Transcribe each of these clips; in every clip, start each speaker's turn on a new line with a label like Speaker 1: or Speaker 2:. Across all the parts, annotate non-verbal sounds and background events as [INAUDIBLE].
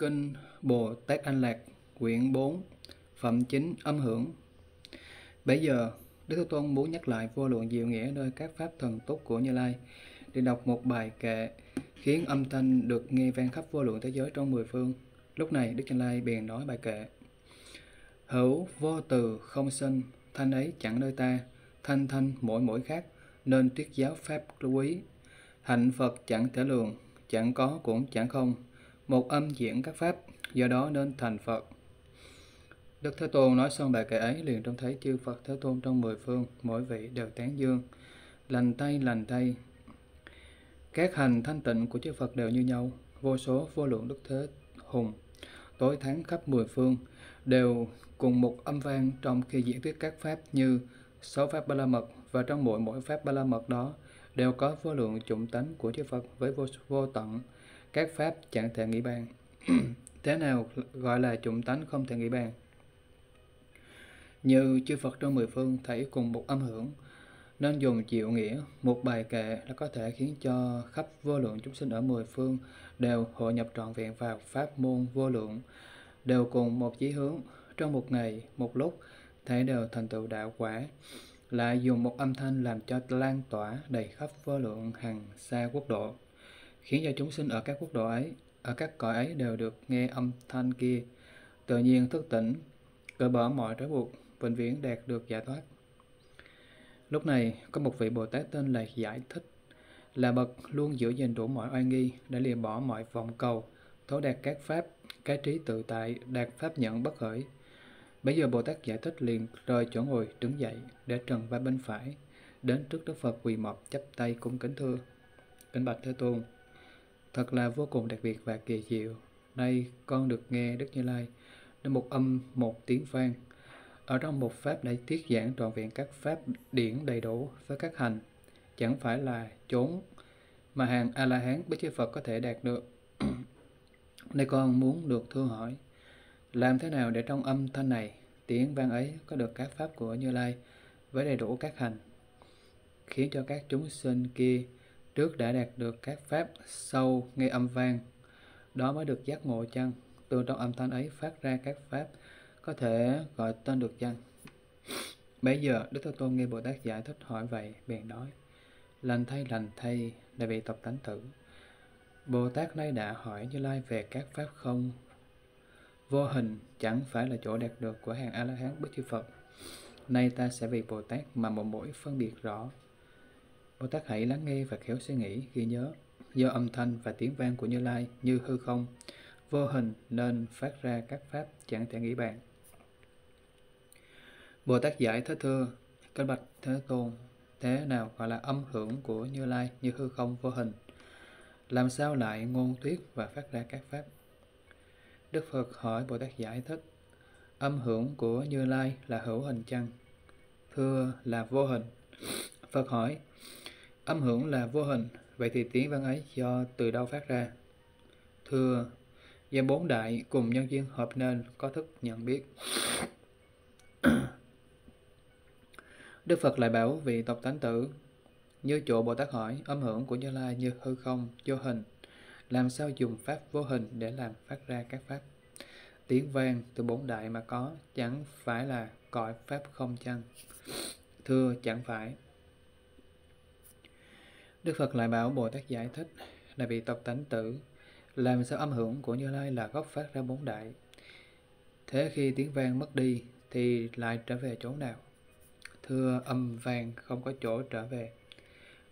Speaker 1: Kinh Bồ Tát An Lạc, quyển 4, phẩm 9, âm hưởng. Bây giờ, Đức Thế Tôn muốn nhắc lại vô lượng diệu nghĩa nơi các pháp thần túc của Như Lai để đọc một bài kệ khiến âm thanh được nghe vang khắp vô lượng thế giới trong mười phương. Lúc này, Đức Như Lai bèn nói bài kệ. Hữu vô từ không sinh, thanh ấy chẳng nơi ta, thanh thanh mỗi mỗi khác, nên tuyết giáo pháp quý. Hạnh Phật chẳng thể lường, chẳng có cũng chẳng không, một âm diễn các pháp, do đó nên thành Phật. Đức Thế Tôn nói xong bài kệ ấy liền trông thấy chư Phật Thế Tôn trong mười phương, mỗi vị đều tán dương, lành tay lành tay. Các hành thanh tịnh của chư Phật đều như nhau, vô số vô lượng Đức Thế Hùng, tối tháng khắp mười phương, đều cùng một âm vang trong khi diễn thuyết các pháp như sáu pháp ba la mật và trong mỗi mỗi pháp ba la mật đó đều có vô lượng chủng tánh của chư Phật với vô, vô tận các pháp chẳng thể nghĩ bàn. [CLEARS THROAT] Thế nào gọi là chủng tánh không thể nghĩ bàn? Như chư Phật trong mười phương thấy cùng một âm hưởng, nên dùng diệu nghĩa một bài kệ là có thể khiến cho khắp vô lượng chúng sinh ở mười phương đều hội nhập trọn vẹn vào pháp môn vô lượng, đều cùng một chí hướng trong một ngày, một lúc, thể đều thành tựu đạo quả, lại dùng một âm thanh làm cho lan tỏa đầy khắp vô lượng hàng xa quốc độ khiến cho chúng sinh ở các quốc độ ấy, ở các cõi ấy đều được nghe âm thanh kia, tự nhiên thức tỉnh, cởi bỏ mọi trói buộc, vĩnh viễn đạt được giải thoát. Lúc này, có một vị Bồ Tát tên là Giải Thích, là bậc luôn giữ gìn đủ mọi oai nghi để lìa bỏ mọi vọng cầu, thấu đạt các pháp, cái trí tự tại, đạt pháp nhận bất khởi. Bây giờ Bồ Tát Giải Thích liền rời chỗ ngồi đứng dậy để trần vai bên phải, đến trước Đức Phật quỳ mọp chắp tay cung kính thưa. Kính bạch Thế Tôn, Thật là vô cùng đặc biệt và kỳ diệu. Nay con được nghe Đức Như Lai nói một âm một tiếng vang. Ở trong một pháp đã tiết giảng toàn vẹn các pháp điển đầy đủ với các hành, chẳng phải là chốn mà hàng A-la-hán Bích Chư Phật có thể đạt được. [CLEARS THROAT] Nay con muốn được thưa hỏi, làm thế nào để trong âm thanh này, tiếng vang ấy có được các pháp của Như Lai với đầy đủ các hành, khiến cho các chúng sinh kia Trước đã đạt được các pháp sâu nghe âm vang, đó mới được giác ngộ chăng? Từ trong âm thanh ấy phát ra các pháp có thể gọi tên được chăng? Bây giờ Đức Thế Tôn nghe Bồ Tát giải thích hỏi vậy, bèn nói, lành thay lành thay, đại vị tộc tánh tử. Bồ Tát nay đã hỏi Như Lai về các pháp không vô hình chẳng phải là chỗ đạt được của hàng A-la-hán bất Chư Phật. Nay ta sẽ vì Bồ Tát mà một mỗi phân biệt rõ Bồ Tát hãy lắng nghe và khéo suy nghĩ, ghi nhớ. Do âm thanh và tiếng vang của Như Lai như hư không, vô hình nên phát ra các pháp chẳng thể nghĩ bàn. Bồ Tát giải thế thưa, kính bạch Thế Tôn, thế nào gọi là âm hưởng của Như Lai như hư không vô hình? Làm sao lại ngôn tuyết và phát ra các pháp? Đức Phật hỏi Bồ Tát giải thích, âm hưởng của Như Lai là hữu hình chăng? Thưa là vô hình. Phật hỏi, Âm hưởng là vô hình, vậy thì tiếng vang ấy do từ đâu phát ra? Thưa, do bốn đại cùng nhân duyên hợp nên có thức nhận biết. [COUGHS] Đức Phật lại bảo vị tộc tánh tử, như chỗ Bồ Tát hỏi, âm hưởng của Như Lai như hư không, vô hình, làm sao dùng pháp vô hình để làm phát ra các pháp? Tiếng vang từ bốn đại mà có, chẳng phải là cõi pháp không chăng? Thưa, chẳng phải. Đức Phật lại bảo Bồ Tát giải thích là vì tộc tánh tử, làm sao âm hưởng của Như Lai là gốc phát ra bốn đại. Thế khi tiếng vang mất đi thì lại trở về chỗ nào? Thưa âm vang không có chỗ trở về.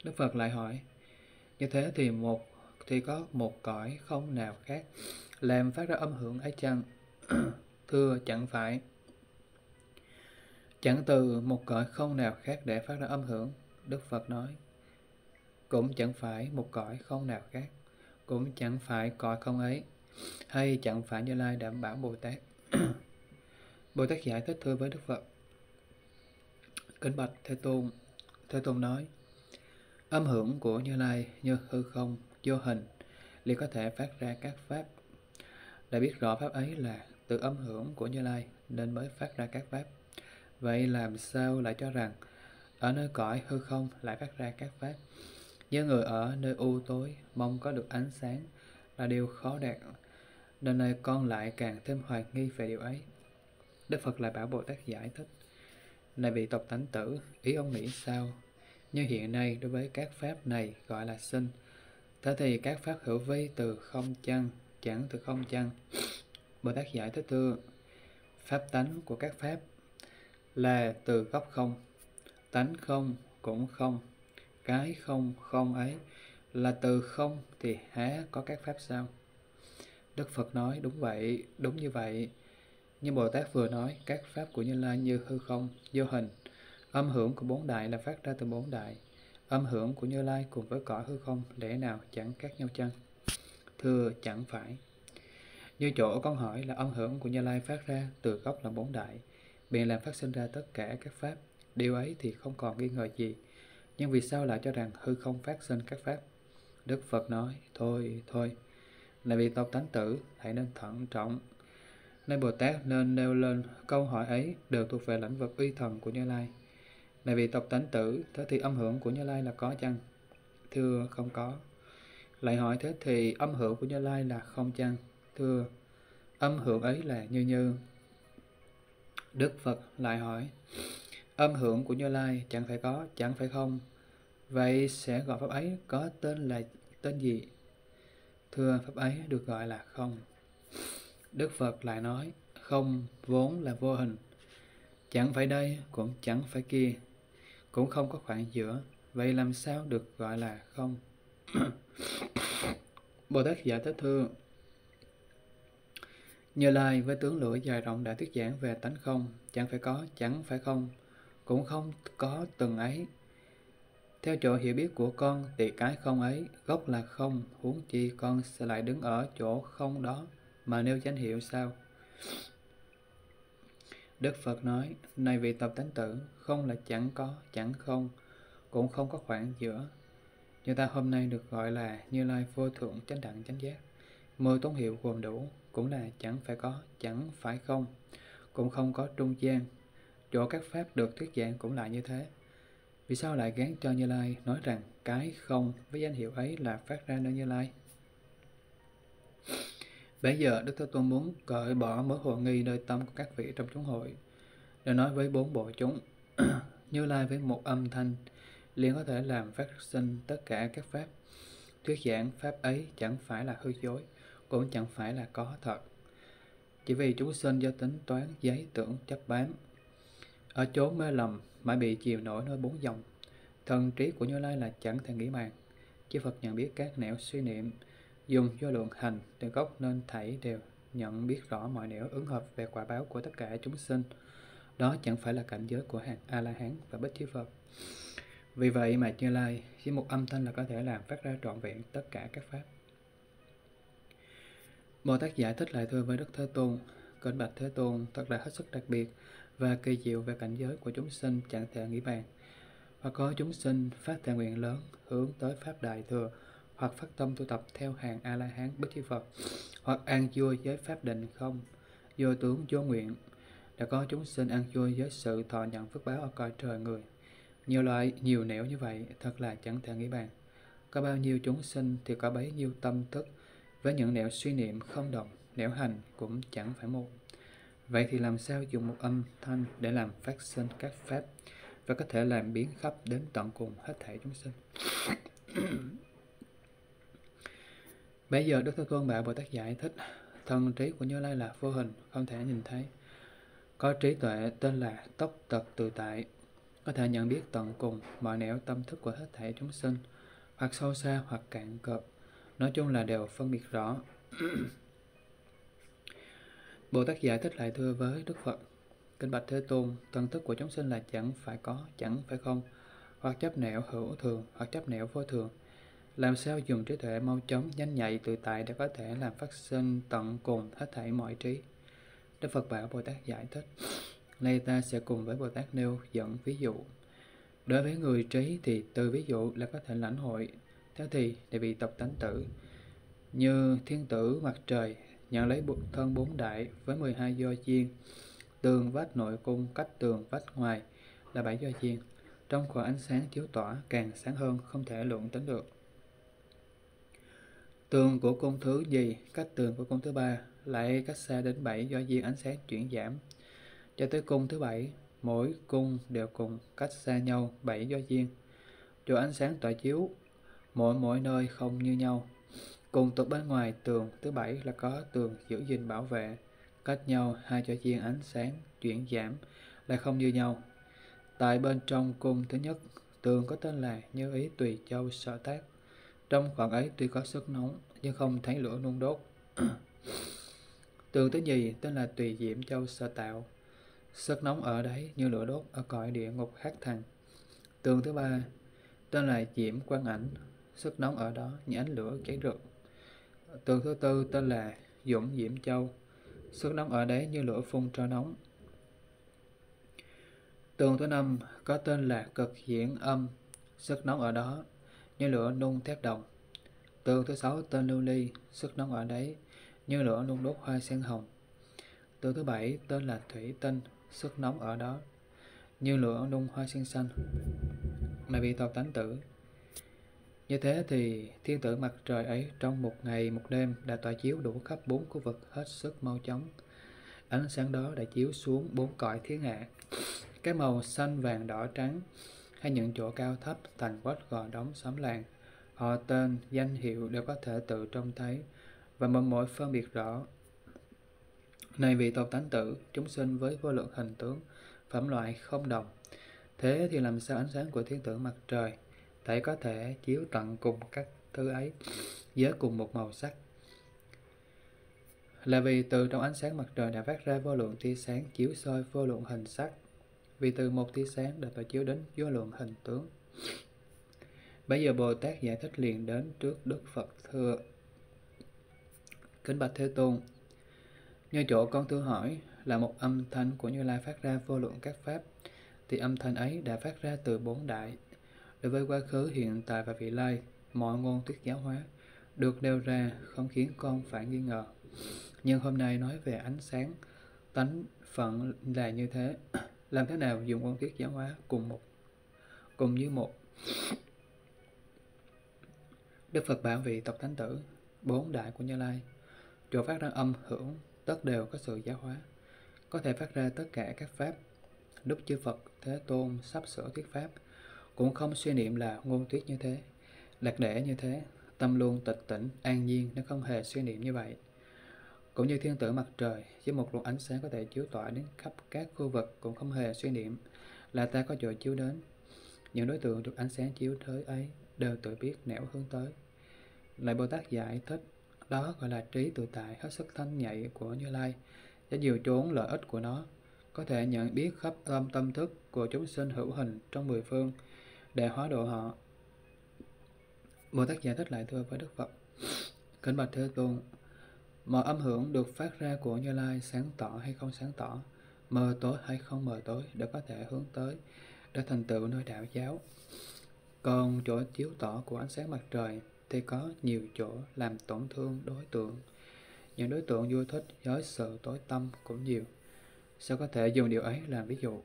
Speaker 1: Đức Phật lại hỏi, như thế thì một thì có một cõi không nào khác làm phát ra âm hưởng ấy chăng? [CLEARS THROAT] Thưa chẳng phải. Chẳng từ một cõi không nào khác để phát ra âm hưởng. Đức Phật nói, cũng chẳng phải một cõi không nào khác, cũng chẳng phải cõi không ấy, hay chẳng phải Như Lai đảm bảo Bồ Tát. [CLEARS THROAT] Bồ Tát giải thích thưa với Đức Phật. Kính bạch Thế Tôn, Thế Tôn nói, âm hưởng của Như Lai như hư không, vô hình, liền có thể phát ra các pháp. Đã biết rõ pháp ấy là từ âm hưởng của Như Lai nên mới phát ra các pháp. Vậy làm sao lại cho rằng ở nơi cõi hư không lại phát ra các pháp? Với người ở nơi u tối mong có được ánh sáng là điều khó đạt Nên nơi con lại càng thêm hoài nghi về điều ấy. Đức Phật lại bảo Bồ Tát giải thích. Này vị tộc tánh tử, ý ông nghĩ sao? Như hiện nay đối với các pháp này gọi là sinh. Thế thì các pháp hữu vi từ không chăng, chẳng từ không chăng. [SNIFFS] Bồ Tát giải thích thưa, pháp tánh của các pháp là từ gốc không, tánh không cũng không, cái không không ấy là từ không thì há có các pháp sao? Đức Phật nói đúng vậy, đúng như vậy. Như Bồ Tát vừa nói, các pháp của Như Lai như hư không, vô hình. Âm hưởng của bốn đại là phát ra từ bốn đại. Âm hưởng của Như Lai cùng với cõi hư không lẽ nào chẳng khác nhau chăng? Thưa chẳng phải. Như chỗ con hỏi là âm hưởng của Như Lai phát ra từ gốc là bốn đại, 便 làm phát sinh ra tất cả các pháp. Điều ấy thì không còn nghi ngờ gì. Nhưng vì sao lại cho rằng hư không phát sinh các pháp? Đức Phật nói, thôi, thôi, là vì tộc tánh tử, hãy nên thận trọng. Nên Bồ Tát nên nêu lên câu hỏi ấy đều thuộc về lĩnh vực uy thần của Như Lai. Là vì tộc tánh tử, thế thì âm hưởng của Như Lai là có chăng? Thưa, không có. Lại hỏi thế thì âm hưởng của Như Lai là không chăng? Thưa, âm hưởng ấy là như như. Đức Phật lại hỏi, âm hưởng của Như Lai chẳng phải có, chẳng phải không? Vậy sẽ gọi pháp ấy có tên là tên gì? Thưa, pháp ấy được gọi là không. Đức Phật lại nói, không vốn là vô hình. Chẳng phải đây, cũng chẳng phải kia. Cũng không có khoảng giữa. Vậy làm sao được gọi là không? [COUGHS] Bồ Tát giải thích thưa, như Lai với tướng lưỡi dài rộng đã thuyết giảng về tánh không, chẳng phải có, chẳng phải không, cũng không có từng ấy. Theo chỗ hiểu biết của con thì cái không ấy, gốc là không, huống chi con sẽ lại đứng ở chỗ không đó mà nêu danh hiệu sao? Đức Phật nói, này vị tập tánh tử, không là chẳng có, chẳng không, cũng không có khoảng giữa. Như ta hôm nay được gọi là Như Lai vô thượng chánh đẳng chánh giác. Mười tốn hiệu gồm đủ, cũng là chẳng phải có, chẳng phải không, cũng không có trung gian. Chỗ các pháp được thuyết giảng cũng lại như thế. Vì sao lại gán cho Như Lai nói rằng cái không với danh hiệu ấy là phát ra nơi Như Lai? Bây giờ Đức Thế Tôn muốn cởi bỏ mối hồ nghi nơi tâm của các vị trong chúng hội để nói với bốn bộ chúng [CLEARS THROAT] Như Lai với một âm thanh liền có thể làm phát sinh tất cả các pháp. Thuyết giảng pháp ấy chẳng phải là hư dối, cũng chẳng phải là có thật. Chỉ vì chúng sinh do tính toán giấy tưởng chấp bám. Ở chốn mê lầm mãi bị chiều nổi nơi bốn dòng. Thần trí của Như Lai là chẳng thể nghĩ bàn. Chư Phật nhận biết các nẻo suy niệm, dùng do lượng hành từ gốc nên thảy đều nhận biết rõ mọi nẻo ứng hợp về quả báo của tất cả chúng sinh. Đó chẳng phải là cảnh giới của hàng A-la-hán và Bích chư Phật. Vì vậy mà Như Lai chỉ một âm thanh là có thể làm phát ra trọn vẹn tất cả các pháp. Bồ Tát giải thích lại thưa với Đức Thế Tôn, Kính bạch Thế Tôn thật là hết sức đặc biệt và kỳ diệu về cảnh giới của chúng sinh chẳng thể nghĩ bàn. Và có chúng sinh phát thệ nguyện lớn hướng tới Pháp Đại Thừa hoặc phát tâm tu tập theo hàng A-la-hán Bích Chi Phật hoặc an vui với Pháp Định không, vô tướng vô nguyện. Đã có chúng sinh an vui với sự thọ nhận phước báo ở cõi trời người. Nhiều loại, nhiều nẻo như vậy thật là chẳng thể nghĩ bàn. Có bao nhiêu chúng sinh thì có bấy nhiêu tâm thức với những nẻo suy niệm không đồng, nẻo hành cũng chẳng phải một. Vậy thì làm sao dùng một âm thanh để làm phát sinh các pháp và có thể làm biến khắp đến tận cùng hết thể chúng sinh? [COUGHS] Bây giờ Đức Thế Tôn Bảo Bồ Tát giải thích thần trí của Như Lai là vô hình, không thể nhìn thấy. Có trí tuệ tên là tốc tật tự tại, có thể nhận biết tận cùng mọi nẻo tâm thức của hết thể chúng sinh, hoặc sâu xa hoặc cạn cợp, nói chung là đều phân biệt rõ. [COUGHS] Bồ Tát giải thích lại thưa với Đức Phật, Kinh Bạch Thế Tôn, thần thức của chúng sinh là chẳng phải có, chẳng phải không, hoặc chấp nẻo hữu thường, hoặc chấp nẻo vô thường. Làm sao dùng trí tuệ mau chóng, nhanh nhạy, tự tại để có thể làm phát sinh tận cùng hết thảy mọi trí? Đức Phật bảo Bồ Tát giải thích. Nay ta sẽ cùng với Bồ Tát nêu dẫn ví dụ. Đối với người trí thì từ ví dụ là có thể lãnh hội. Thế thì để bị tập tánh tử, như thiên tử mặt trời nhận lấy thân bốn đại với 12 do chiên, tường vách nội cung cách tường vách ngoài là bảy do chiên. Trong khoảng ánh sáng chiếu tỏa càng sáng hơn không thể lượng tính được. Tường của cung thứ gì, cách tường của cung thứ ba lại cách xa đến 7 do chiên ánh sáng chuyển giảm. Cho tới cung thứ bảy, mỗi cung đều cùng cách xa nhau 7 do chiên Chỗ ánh sáng tỏa chiếu, mỗi mỗi nơi không như nhau. Cùng tục bên ngoài tường thứ bảy là có tường giữ gìn bảo vệ, cách nhau hai cho chiên ánh sáng chuyển giảm lại không như nhau. Tại bên trong cung thứ nhất, tường có tên là Như Ý Tùy Châu Sở Tác. Trong khoảng ấy tuy có sức nóng, nhưng không thấy lửa nung đốt. [CLEARS THROAT] tường thứ nhì tên là Tùy Diệm Châu Sở Tạo. Sức nóng ở đấy như lửa đốt ở cõi địa ngục hát thằng. Tường thứ ba tên là Diệm Quang Ảnh. Sức nóng ở đó như ánh lửa cháy rực. Tường thứ tư tên là Dũng diễm Châu. Sức nóng ở đấy như lửa phun tro nóng. Tường thứ năm có tên là cực diễn âm, sức nóng ở đó như lửa nung thép đồng. Tường thứ sáu tên lưu ly, sức nóng ở đấy như lửa nung đốt hoa sen hồng. Tường thứ bảy tên là thủy tinh, sức nóng ở đó như lửa nung hoa sen xanh. Này bị tộc tánh tử, như thế thì thiên tử mặt trời ấy trong một ngày, một đêm đã tỏa chiếu đủ khắp bốn khu vực hết sức mau chóng. Ánh sáng đó đã chiếu xuống bốn cõi thiên hạ. Cái màu xanh vàng đỏ trắng hay những chỗ cao thấp thành quách gò đóng xóm làng, họ tên, danh hiệu đều có thể tự trông thấy và mầm mỗi phân biệt rõ. Này vị tộc tánh tử, chúng sinh với vô lượng hình tướng, phẩm loại không đồng. Thế thì làm sao ánh sáng của thiên tử mặt trời thể có thể chiếu tận cùng các thứ ấy với cùng một màu sắc. Là vì từ trong ánh sáng mặt trời đã phát ra vô lượng tia sáng chiếu soi vô lượng hình sắc, vì từ một tia sáng đã phải chiếu đến vô lượng hình tướng. Bây giờ Bồ Tát giải thích liền đến trước Đức Phật thưa. Kính bạch Thế Tôn, Như chỗ con thưa hỏi là một âm thanh của Như Lai phát ra vô lượng các pháp, thì âm thanh ấy đã phát ra từ bốn đại đối với quá khứ, hiện tại và vị lai, mọi ngôn thuyết giáo hóa được nêu ra không khiến con phải nghi ngờ. Nhưng hôm nay nói về ánh sáng, tánh phận là như thế. [COUGHS] Làm thế nào dùng ngôn thuyết giáo hóa cùng một, cùng như một? [COUGHS] Đức Phật bảo vị tộc thánh tử, bốn đại của Như Lai, chỗ phát ra âm hưởng, tất đều có sự giáo hóa. Có thể phát ra tất cả các pháp. Đức chư Phật Thế Tôn sắp sửa thuyết pháp cũng không suy niệm là ngôn thuyết như thế, lạc để như thế, tâm luôn tịch tỉnh, an nhiên, nó không hề suy niệm như vậy. Cũng như thiên tử mặt trời, với một luồng ánh sáng có thể chiếu tỏa đến khắp các khu vực cũng không hề suy niệm là ta có chỗ chiếu đến. Những đối tượng được ánh sáng chiếu tới ấy đều tự biết nẻo hướng tới. Lại bồ tát giải thích, đó gọi là trí tự tại hết sức thanh nhạy của như lai, đã nhiều chốn lợi ích của nó. Có thể nhận biết khắp tâm tâm thức của chúng sinh hữu hình trong mười phương để hóa độ họ bồ tát giải thích lại thưa với đức phật kính bạch thế tôn Mọi âm hưởng được phát ra của Như Lai sáng tỏ hay không sáng tỏ, mờ tối hay không mờ tối đều có thể hướng tới để thành tựu nơi đạo giáo. Còn chỗ chiếu tỏ của ánh sáng mặt trời thì có nhiều chỗ làm tổn thương đối tượng. Những đối tượng vui thích, giới sự, tối tâm cũng nhiều. Sao có thể dùng điều ấy làm ví dụ?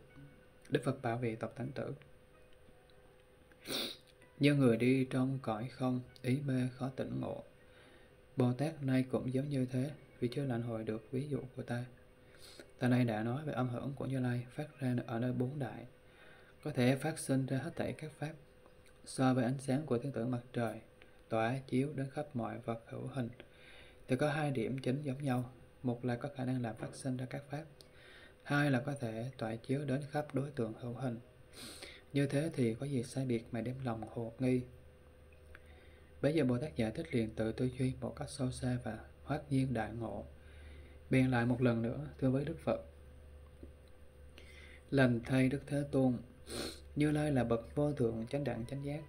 Speaker 1: Đức Phật bảo vệ tập thánh tử. Như người đi trong cõi không, ý mê khó tỉnh ngộ, Bồ Tát nay cũng giống như thế, vì chưa lãnh hội được ví dụ của ta. Ta nay đã nói về âm hưởng của Như Lai phát ra ở nơi bốn đại, có thể phát sinh ra hết thảy các pháp. So với ánh sáng của thiên tử mặt trời, tỏa chiếu đến khắp mọi vật hữu hình, thì có hai điểm chính giống nhau. Một là có khả năng làm phát sinh ra các pháp, hai là có thể tỏa chiếu đến khắp đối tượng hữu hình. Như thế thì có gì sai biệt mà đem lòng hồ nghi Bây giờ Bồ Tát giải thích liền tự tư duy một cách sâu xa và hoát nhiên đại ngộ. Biện lại một lần nữa thưa với Đức Phật. Lành thay Đức Thế Tôn, Như Lai là bậc vô thượng chánh đẳng chánh giác,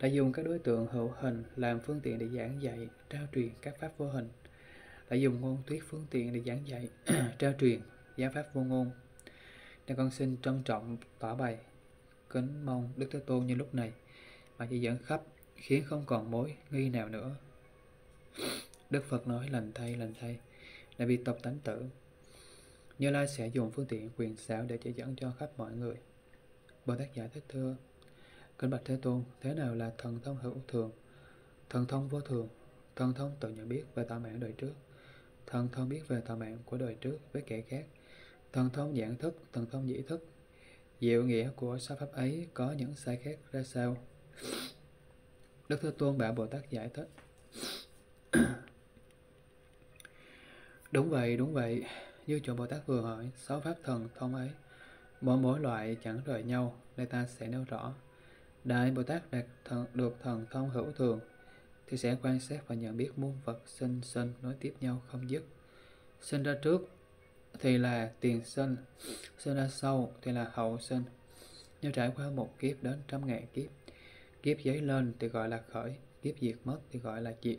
Speaker 1: đã dùng các đối tượng hữu hình làm phương tiện để giảng dạy, trao truyền các pháp vô hình, đã dùng ngôn thuyết phương tiện để giảng dạy, [CLEARS THROAT] trao truyền giáo pháp vô ngôn. Nên con xin trân trọng tỏ bày, kính mong Đức Thế Tôn như lúc này mà chỉ dẫn khắp khiến không còn mối nghi nào nữa. Đức Phật nói lành thay, lành thay, là vì tộc tánh tử. Như Lai sẽ dùng phương tiện quyền xảo để chỉ dẫn cho khắp mọi người. Bồ Tát giải thích thưa, Kính Bạch Thế Tôn, thế nào là thần thông hữu thường, thần thông vô thường, thần thông tự nhận biết về tạo mạng đời trước, thần thông biết về tạo mạng của đời trước với kẻ khác, thần thông giảng thức, thần thông dĩ thức. Diệu nghĩa của sáu pháp ấy có những sai khác ra sao? Đức Thế Tôn bảo Bồ Tát giải thích. [COUGHS] đúng vậy, đúng vậy. Như chỗ Bồ Tát vừa hỏi, sáu pháp thần thông ấy, mỗi mỗi loại chẳng rời nhau, đây ta sẽ nêu rõ. Đại Bồ Tát đạt thần, được thần thông hữu thường, thì sẽ quan sát và nhận biết muôn vật sinh sinh nối tiếp nhau không dứt. Sinh ra trước thì là tiền sinh, sinh ra sau thì là hậu sinh. Nếu trải qua một kiếp đến trăm ngàn kiếp, kiếp giấy lên thì gọi là khởi, kiếp diệt mất thì gọi là diệt.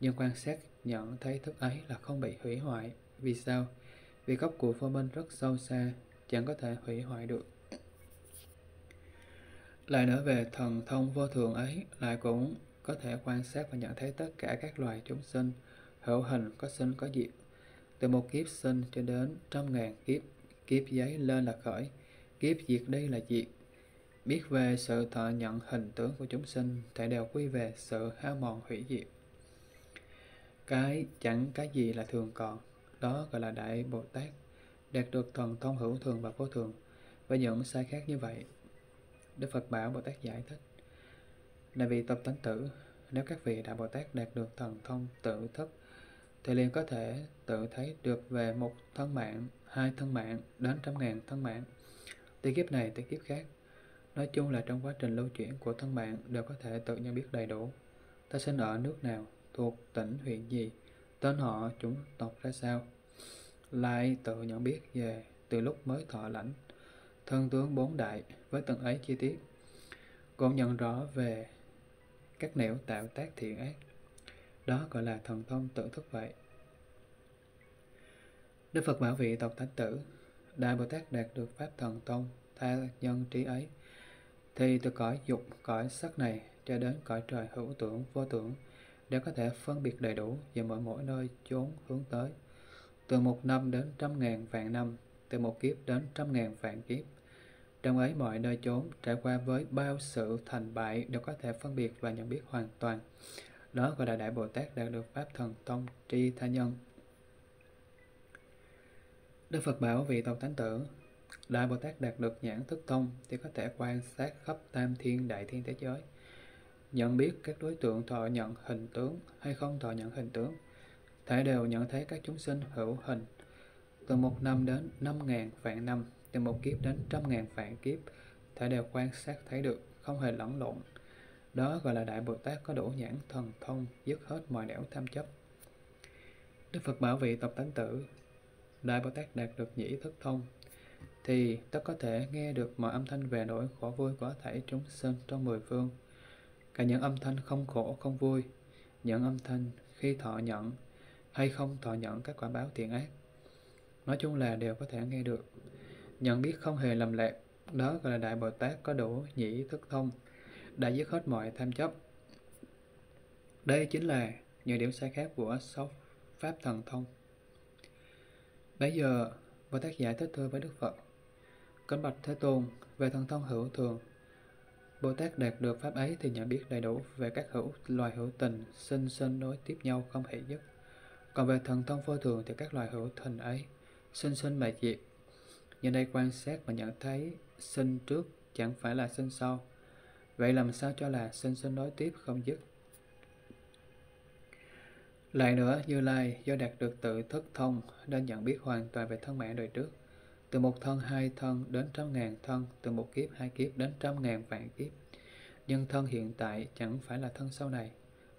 Speaker 1: Nhưng quan sát nhận thấy thức ấy là không bị hủy hoại. Vì sao? Vì gốc của vô minh rất sâu xa, chẳng có thể hủy hoại được. Lại nữa về thần thông vô thường ấy, lại cũng có thể quan sát và nhận thấy tất cả các loài chúng sinh, hữu hình có sinh có diệt. Từ một kiếp sinh cho đến trăm ngàn kiếp, kiếp giấy lên là khởi, kiếp diệt đây là diệt. Biết về sự thọ nhận hình tướng của chúng sinh, thể đều quy về sự hao mòn hủy diệt. Cái chẳng cái gì là thường còn, đó gọi là Đại Bồ Tát, đạt được thần thông hữu thường và vô thường, với những sai khác như vậy. Đức Phật bảo Bồ Tát giải thích. Là vì tập tánh tử, nếu các vị Đại Bồ Tát đạt được thần thông tự thức, thì liền có thể tự thấy được về một thân mạng, hai thân mạng, đến trăm ngàn thân mạng, từ kiếp này tới kiếp khác. Nói chung là trong quá trình lưu chuyển của thân mạng đều có thể tự nhận biết đầy đủ. Ta sinh ở nước nào, thuộc tỉnh huyện gì, tên họ, chúng tộc ra sao. Lại tự nhận biết về từ lúc mới thọ lãnh, thân tướng bốn đại với từng ấy chi tiết. Cũng nhận rõ về các nẻo tạo tác thiện ác. Đó gọi là thần thông tự thức vậy. Đức Phật bảo vị tộc thánh tử, Đại Bồ Tát đạt được Pháp thần thông, tha nhân trí ấy, thì từ cõi dục, cõi sắc này cho đến cõi trời hữu tưởng, vô tưởng, đều có thể phân biệt đầy đủ về mỗi mỗi nơi chốn hướng tới. Từ một năm đến trăm ngàn vạn năm, từ một kiếp đến trăm ngàn vạn kiếp. Trong ấy mọi nơi chốn trải qua với bao sự thành bại đều có thể phân biệt và nhận biết hoàn toàn. Đó gọi là Đại Bồ Tát đạt được Pháp Thần Tông Tri Tha Nhân. Đức Phật bảo vị tộc thánh tử, Đại Bồ Tát đạt được nhãn thức thông thì có thể quan sát khắp tam thiên đại thiên thế giới, nhận biết các đối tượng thọ nhận hình tướng hay không thọ nhận hình tướng, thể đều nhận thấy các chúng sinh hữu hình, từ một năm đến năm ngàn vạn năm, từ một kiếp đến trăm ngàn vạn kiếp, thể đều quan sát thấy được, không hề lẫn lộn. Đó gọi là Đại Bồ Tát có đủ nhãn thần thông, dứt hết mọi nẻo tham chấp. Đức Phật bảo vị tộc tánh tử, Đại Bồ Tát đạt được nhĩ thức thông, thì tất có thể nghe được mọi âm thanh về nỗi khổ vui của thảy chúng sinh trong mười phương. Cả những âm thanh không khổ không vui, những âm thanh khi thọ nhận hay không thọ nhận các quả báo thiện ác. Nói chung là đều có thể nghe được. Nhận biết không hề lầm lạc, đó gọi là Đại Bồ Tát có đủ nhĩ thức thông, đã dứt hết mọi tham chấp. Đây chính là những điểm sai khác của sáu Pháp thần thông. Bây giờ, Bồ Tát giải thích thưa với Đức Phật. Kính bạch Thế Tôn, về thần thông hữu thường, Bồ Tát đạt được Pháp ấy thì nhận biết đầy đủ về các hữu loài hữu tình, sinh sinh nối tiếp nhau không hề dứt. Còn về thần thông vô thường thì các loài hữu tình ấy, sinh sinh bại diệt. Nhân đây quan sát và nhận thấy sinh trước chẳng phải là sinh sau. Vậy làm sao cho là sinh sinh nối tiếp không dứt? Lại nữa, Như Lai do đạt được tự thức thông nên nhận biết hoàn toàn về thân mạng đời trước. Từ một thân hai thân đến trăm ngàn thân, từ một kiếp hai kiếp đến trăm ngàn vạn kiếp. Nhưng thân hiện tại chẳng phải là thân sau này,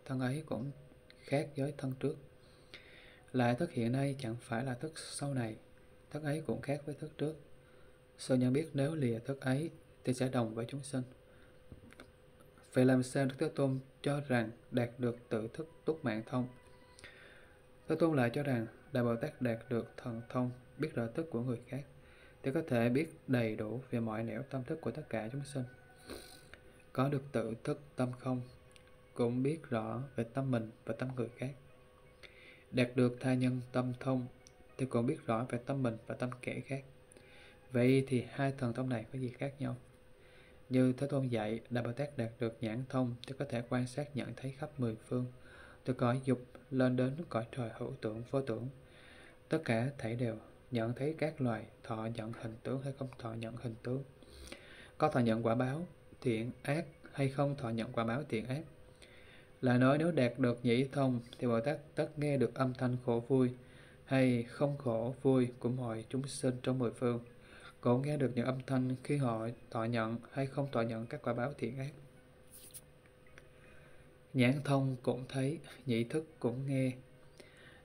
Speaker 1: thân ấy cũng khác với thân trước. Lại thức hiện nay chẳng phải là thức sau này, thức ấy cũng khác với thức trước. Sự nhận biết nếu lìa thức ấy thì sẽ đồng với chúng sinh. Vậy làm sao Đức Thế Tôn cho rằng đạt được tự thức túc mạng thông? Thế Tôn lại cho rằng Đại Bồ Tát đạt được thần thông, biết rõ thức của người khác, thì có thể biết đầy đủ về mọi nẻo tâm thức của tất cả chúng sinh. Có được tự thức tâm không, cũng biết rõ về tâm mình và tâm người khác. Đạt được tha nhân tâm thông, thì cũng biết rõ về tâm mình và tâm kẻ khác. Vậy thì hai thần thông này có gì khác nhau? Như Thế Tôn dạy, Đại Bồ Tát đạt được nhãn thông thì có thể quan sát nhận thấy khắp mười phương, từ cõi dục lên đến cõi trời hữu tưởng vô tưởng. Tất cả thảy đều nhận thấy các loài thọ nhận hình tướng hay không thọ nhận hình tướng. Có thọ nhận quả báo, thiện, ác hay không thọ nhận quả báo thiện ác. Là nói nếu đạt được nhĩ thông thì Bồ Tát tất nghe được âm thanh khổ vui hay không khổ vui của mọi chúng sinh trong mười phương. Cũng nghe được những âm thanh khi họ tỏ nhận hay không tỏ nhận các quả báo thiện ác. Nhãn thông cũng thấy, nhị thức cũng nghe.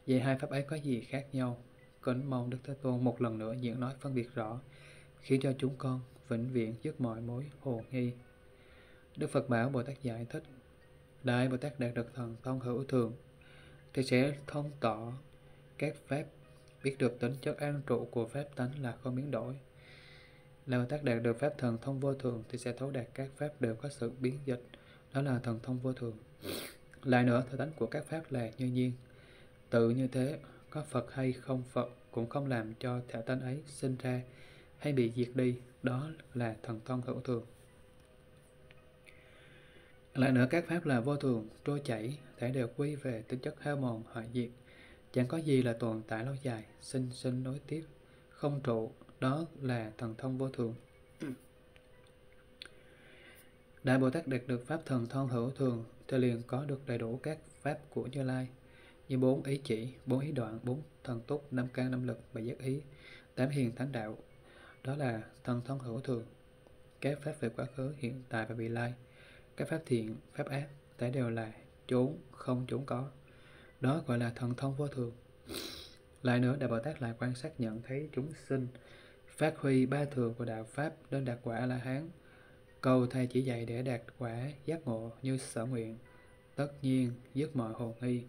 Speaker 1: Vậy hai pháp ấy có gì khác nhau? Kính mong Đức Thế Tôn một lần nữa diễn nói phân biệt rõ, khiến cho chúng con vĩnh viễn dứt mọi mối hồ nghi. Đức Phật bảo Bồ Tát giải thích, Đại Bồ Tát đạt được thần thông hữu thường, thì sẽ thông tỏ các pháp, biết được tính chất an trụ của pháp tánh là không biến đổi. Là người tác đạt được pháp thần thông vô thường thì sẽ thấu đạt các pháp đều có sự biến dịch, đó là thần thông vô thường. Lại nữa, thời tánh của các pháp là như nhiên. Tự như thế, có Phật hay không Phật cũng không làm cho thể tánh ấy sinh ra hay bị diệt đi, đó là thần thông hữu thường. Lại nữa các pháp là vô thường, trôi chảy, thể đều quy về tính chất hao mòn, hoại diệt. Chẳng có gì là tồn tại lâu dài, sinh sinh nối tiếp, không trụ, đó là thần thông vô thường. Đại Bồ Tát đạt được pháp thần thông hữu thường thì liền có được đầy đủ các pháp của Như Lai như bốn ý chỉ, bốn ý đoạn, bốn thần túc, năm căn, năm lực và giác ý, tám hiền thánh đạo. Đó là thần thông hữu thường, các pháp về quá khứ, hiện tại và vị lai, các pháp thiện, pháp ác, tất đều là chốn, không chốn có. Đó gọi là thần thông vô thường. Lại nữa, Đại Bồ Tát lại quan sát nhận thấy chúng sinh phát huy ba thường của đạo Pháp đến đạt quả A-la-hán. Cầu thầy chỉ dạy để đạt quả giác ngộ như sở nguyện, tất nhiên dứt mọi hồ nghi.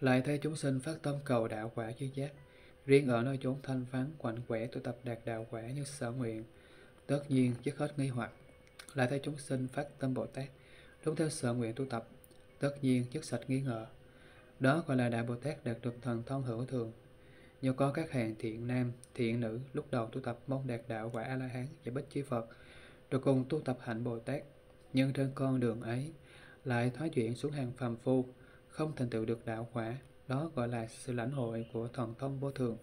Speaker 1: Lại thế chúng sinh phát tâm cầu đạo quả chư giác, riêng ở nơi chốn thanh vắng, quạnh quẻ tu tập đạt đạo quả như sở nguyện, tất nhiên dứt hết nghi hoặc. Lại thế chúng sinh phát tâm Bồ Tát, đúng theo sở nguyện tu tập, tất nhiên dứt sạch nghi ngờ. Đó gọi là Đại Bồ Tát đạt được thần thông hữu thường. Do có các hàng thiện nam, thiện nữ lúc đầu tu tập mong đạt đạo quả A-la-hán và bích chi Phật, rồi cùng tu tập hạnh Bồ Tát. Nhưng trên con đường ấy, lại thoái chuyển xuống hàng phàm phu, không thành tựu được đạo quả, đó gọi là sự lãnh hội của thần thông vô thường.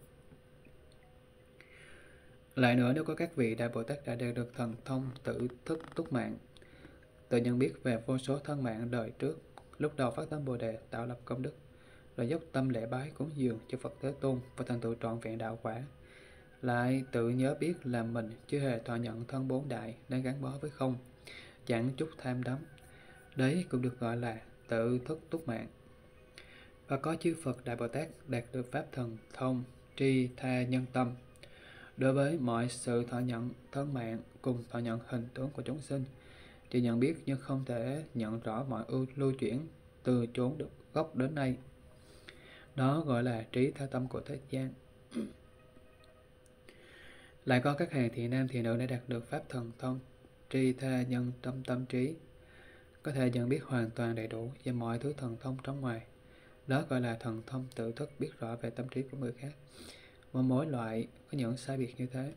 Speaker 1: Lại nữa, nếu có các vị Đại Bồ Tát đã đạt được thần thông tự thức túc mạng, tự nhận biết về vô số thân mạng đời trước, lúc đầu phát tâm Bồ Đề tạo lập công đức, rồi dốc tâm lễ bái cúng dường cho Phật Thế Tôn và thành tựu trọn vẹn đạo quả. Lại tự nhớ biết là mình chưa hề thọ nhận thân bốn đại đang gắn bó với không, chẳng chút tham đắm. Đấy cũng được gọi là tự thức túc mạng và có chư Phật Đại Bồ Tát đạt được Pháp thần thông, tri, tha, nhân tâm. Đối với mọi sự thọ nhận thân mạng cùng thọ nhận hình tướng của chúng sinh, chỉ nhận biết nhưng không thể nhận rõ mọi ưu lưu chuyển từ chốn được gốc đến nay. Đó gọi là trí tha tâm của thế gian. Lại có các hàng thiện nam thiện nữ đã đạt được Pháp thần thông, tri tha nhân tâm tâm trí, có thể nhận biết hoàn toàn đầy đủ về mọi thứ thần thông trong ngoài đó gọi là thần thông tự thức biết rõ về tâm trí của người khác. Và mỗi loại có những sai biệt như thế.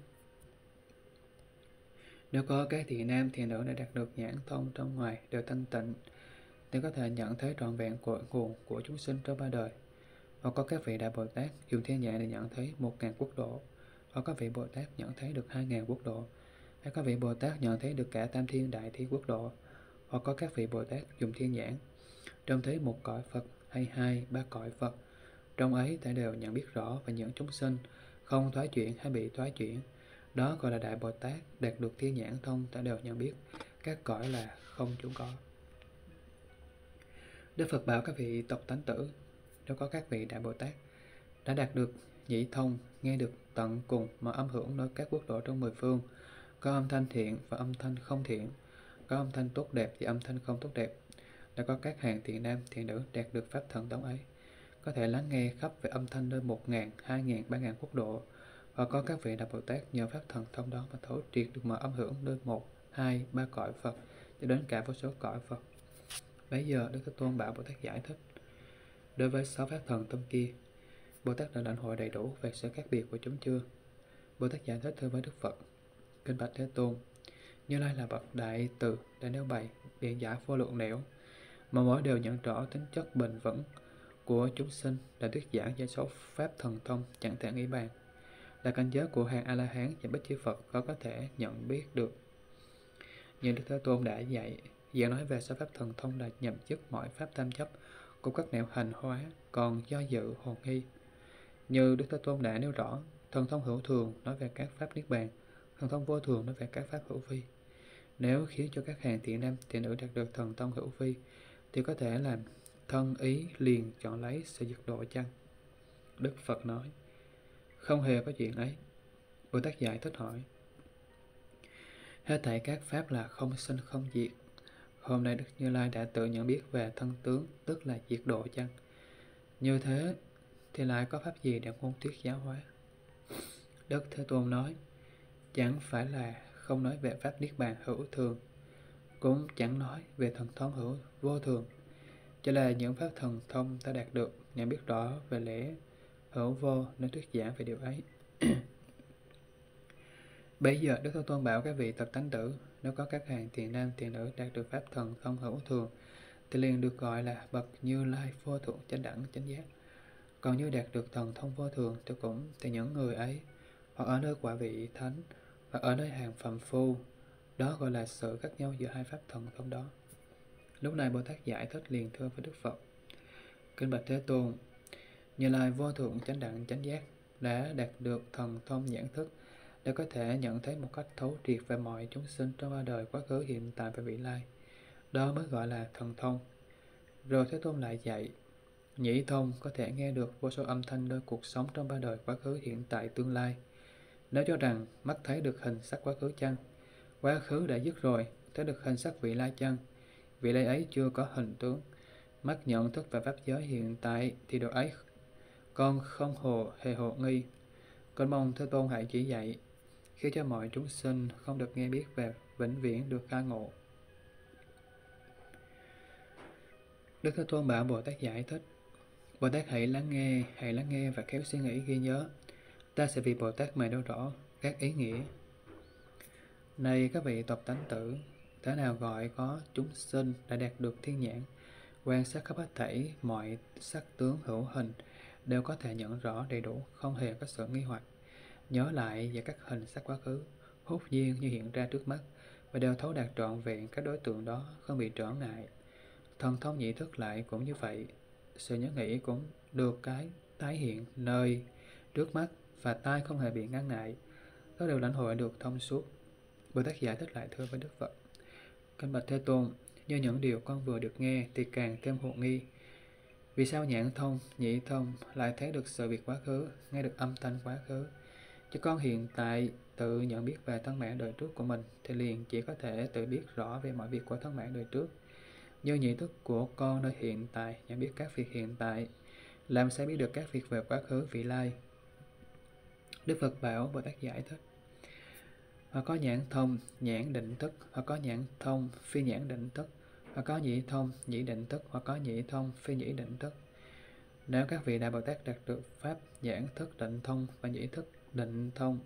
Speaker 1: Nếu có các thiện nam thiện nữ đã đạt được nhãn thông trong ngoài đều thanh tịnh, để có thể nhận thấy trọn vẹn của nguồn của chúng sinh trong ba đời. Hoặc có các vị đại Bồ Tát dùng thiên nhãn để nhận thấy một ngàn quốc độ, hoặc có vị Bồ Tát nhận thấy được hai ngàn quốc độ, hay có vị Bồ Tát nhận thấy được cả tam thiên đại thiên quốc độ, hoặc có các vị Bồ Tát dùng thiên nhãn trông thấy một cõi Phật hay hai ba cõi Phật. Trong ấy ta đều nhận biết rõ và những chúng sinh không thoái chuyển hay bị thoái chuyển. Đó gọi là Đại Bồ Tát đạt được thiên nhãn thông ta đều nhận biết các cõi là không chúng có. Đức Phật bảo các vị tộc tánh tử, nếu có các vị Đại Bồ Tát đã đạt được nhị thông, nghe được tận cùng mà âm hưởng nơi các quốc độ trong mười phương, có âm thanh thiện và âm thanh không thiện, có âm thanh tốt đẹp và âm thanh không tốt đẹp, đã có các hàng thiện nam, thiện nữ đạt được pháp thần tống ấy, có thể lắng nghe khắp về âm thanh nơi một ngàn, hai ngàn, ba ngàn quốc độ, và có các vị đại Bồ Tát nhờ pháp thần thông đó mà thấu triệt được mở âm hưởng nơi một, hai, ba cõi Phật, cho đến cả vô số cõi Phật. Bây giờ Đức Thế Tôn bảo Bồ Tát giải thích. Đối với sáu pháp thần tâm kia, Bồ Tát đã lãnh hội đầy đủ về sự khác biệt của chúng chưa? Bồ Tát giải thích thưa với Đức Phật. Kinh Bạch Thế Tôn, Như Lai là bậc đại từ đã nêu bày biện giải vô lượng nẻo mà mỗi đều nhận rõ tính chất bền vững của chúng sinh là thuyết giảng do số pháp thần thông chẳng thể nghĩ bàn là cảnh giới của hàng a la hán và bích chư phật khó có thể nhận biết được như đức thế tôn đã dạy giảng nói về số pháp thần thông là nhằm dứt mọi pháp tam chấp của các nẻo hành hóa còn do dự hồ nghi. Như đức thế tôn đã nêu rõ, thần thông hữu thường nói về các pháp niết bàn, thần thông vô thường nói về các pháp hữu vi. Nếu khiến cho các hàng thiện nam thiện nữ đạt được thần thông hữu vi, thì có thể làm thân ý liền chọn lấy sự giật độ chăng? Đức phật nói, không hề có chuyện ấy. Bồ tát giải thích hỏi, hết thảy các pháp là không sinh không diệt hôm nay đức như lai đã tự nhận biết về thân tướng, tức là diệt độ chăng? Như thế thì lại có pháp gì để ngôn thuyết giáo hóa? Đức thế tôn nói, chẳng phải là không nói về pháp niết bàn hữu thường, cũng chẳng nói về thần thông hữu vô thường. Chỉ là những pháp thần thông ta đạt được, nhận biết rõ về lễ hữu vô nên thuyết giảng về điều ấy. [CLEARS THROAT] Bây giờ đức thế tôn bảo các vị tập tánh tử nếu có các hàng tiền nam, tiền nữ đạt được pháp thần thông hữu thường, thì liền được gọi là bậc như lai vô thượng chánh đẳng chánh giác. Còn như đạt được thần thông vô thường, thì cũng thì những người ấy hoặc ở nơi quả vị thánh hoặc ở nơi hàng phẩm phu. Đó gọi là sự khác nhau giữa hai pháp thần thông đó. Lúc này bồ tát giải thích liền thưa với đức phật. Kinh bạch thế tôn, như lai vô thượng chánh đẳng chánh giác đã đạt được thần thông nhãn thức để có thể nhận thấy một cách thấu triệt về mọi chúng sinh trong ba đời quá khứ, hiện tại và vị lai. Đó mới gọi là thần thông. Rồi thế tôn lại dạy, nhĩ thông có thể nghe được vô số âm thanh nơi cuộc sống trong ba đời quá khứ, hiện tại, tương lai. Nếu cho rằng mắt thấy được hình sắc quá khứ chăng? Quá khứ đã dứt rồi, thấy được hình sắc vị lai chăng? Vị lai ấy chưa có hình tướng. Mắt nhận thức và pháp giới hiện tại thì đồ ấy con không hồ hề hộ nghi. Con mong thế tôn hãy chỉ dạy khiến cho mọi chúng sinh không được nghe biết về vĩnh viễn được khai ngộ. Đức thế tôn bảo bồ tát giải thích. Bồ tát hãy lắng nghe, hãy lắng nghe và khéo suy nghĩ ghi nhớ. Ta sẽ vì bồ tát mà đâu rõ các ý nghĩa. Này các vị tộc tánh tử, thế nào gọi có chúng sinh đã đạt được thiên nhãn? Quan sát khắp hết thảy, mọi sắc tướng hữu hình đều có thể nhận rõ đầy đủ, không hề có sự nghi hoặc nhớ lại và các hình sắc quá khứ, hốt nhiên như hiện ra trước mắt, và đều thấu đạt trọn vẹn các đối tượng đó không bị trở ngại. Thần thông nhị thức lại cũng như vậy, sự nhớ nghĩ cũng được cái tái hiện nơi trước mắt và tai không hề bị ngăn ngại. Đó đều lãnh hội được thông suốt. Bồ tát giải thích lại thưa với đức phật. Kinh bạch thế tôn, như những điều con vừa được nghe thì càng thêm hộ nghi. Vì sao nhãn thông, nhị thông lại thấy được sự việc quá khứ, nghe được âm thanh quá khứ? Chứ con hiện tại tự nhận biết về thân mạng đời trước của mình, thì liền chỉ có thể tự biết rõ về mọi việc của thân mạng đời trước. Như nhị thức của con nơi hiện tại, nhận biết các việc hiện tại, làm sao biết được các việc về quá khứ, vị lai. Đức phật bảo bồ tát giải thích, hoặc có nhãn thông, nhãn định thức, hoặc có nhãn thông, phi nhãn định thức, hoặc có nhĩ thông, nhĩ định thức, hoặc có nhĩ thông, phi nhĩ định thức. Nếu các vị đại bồ tát đạt được pháp, nhãn thức, định thông và nhĩ thức định thông,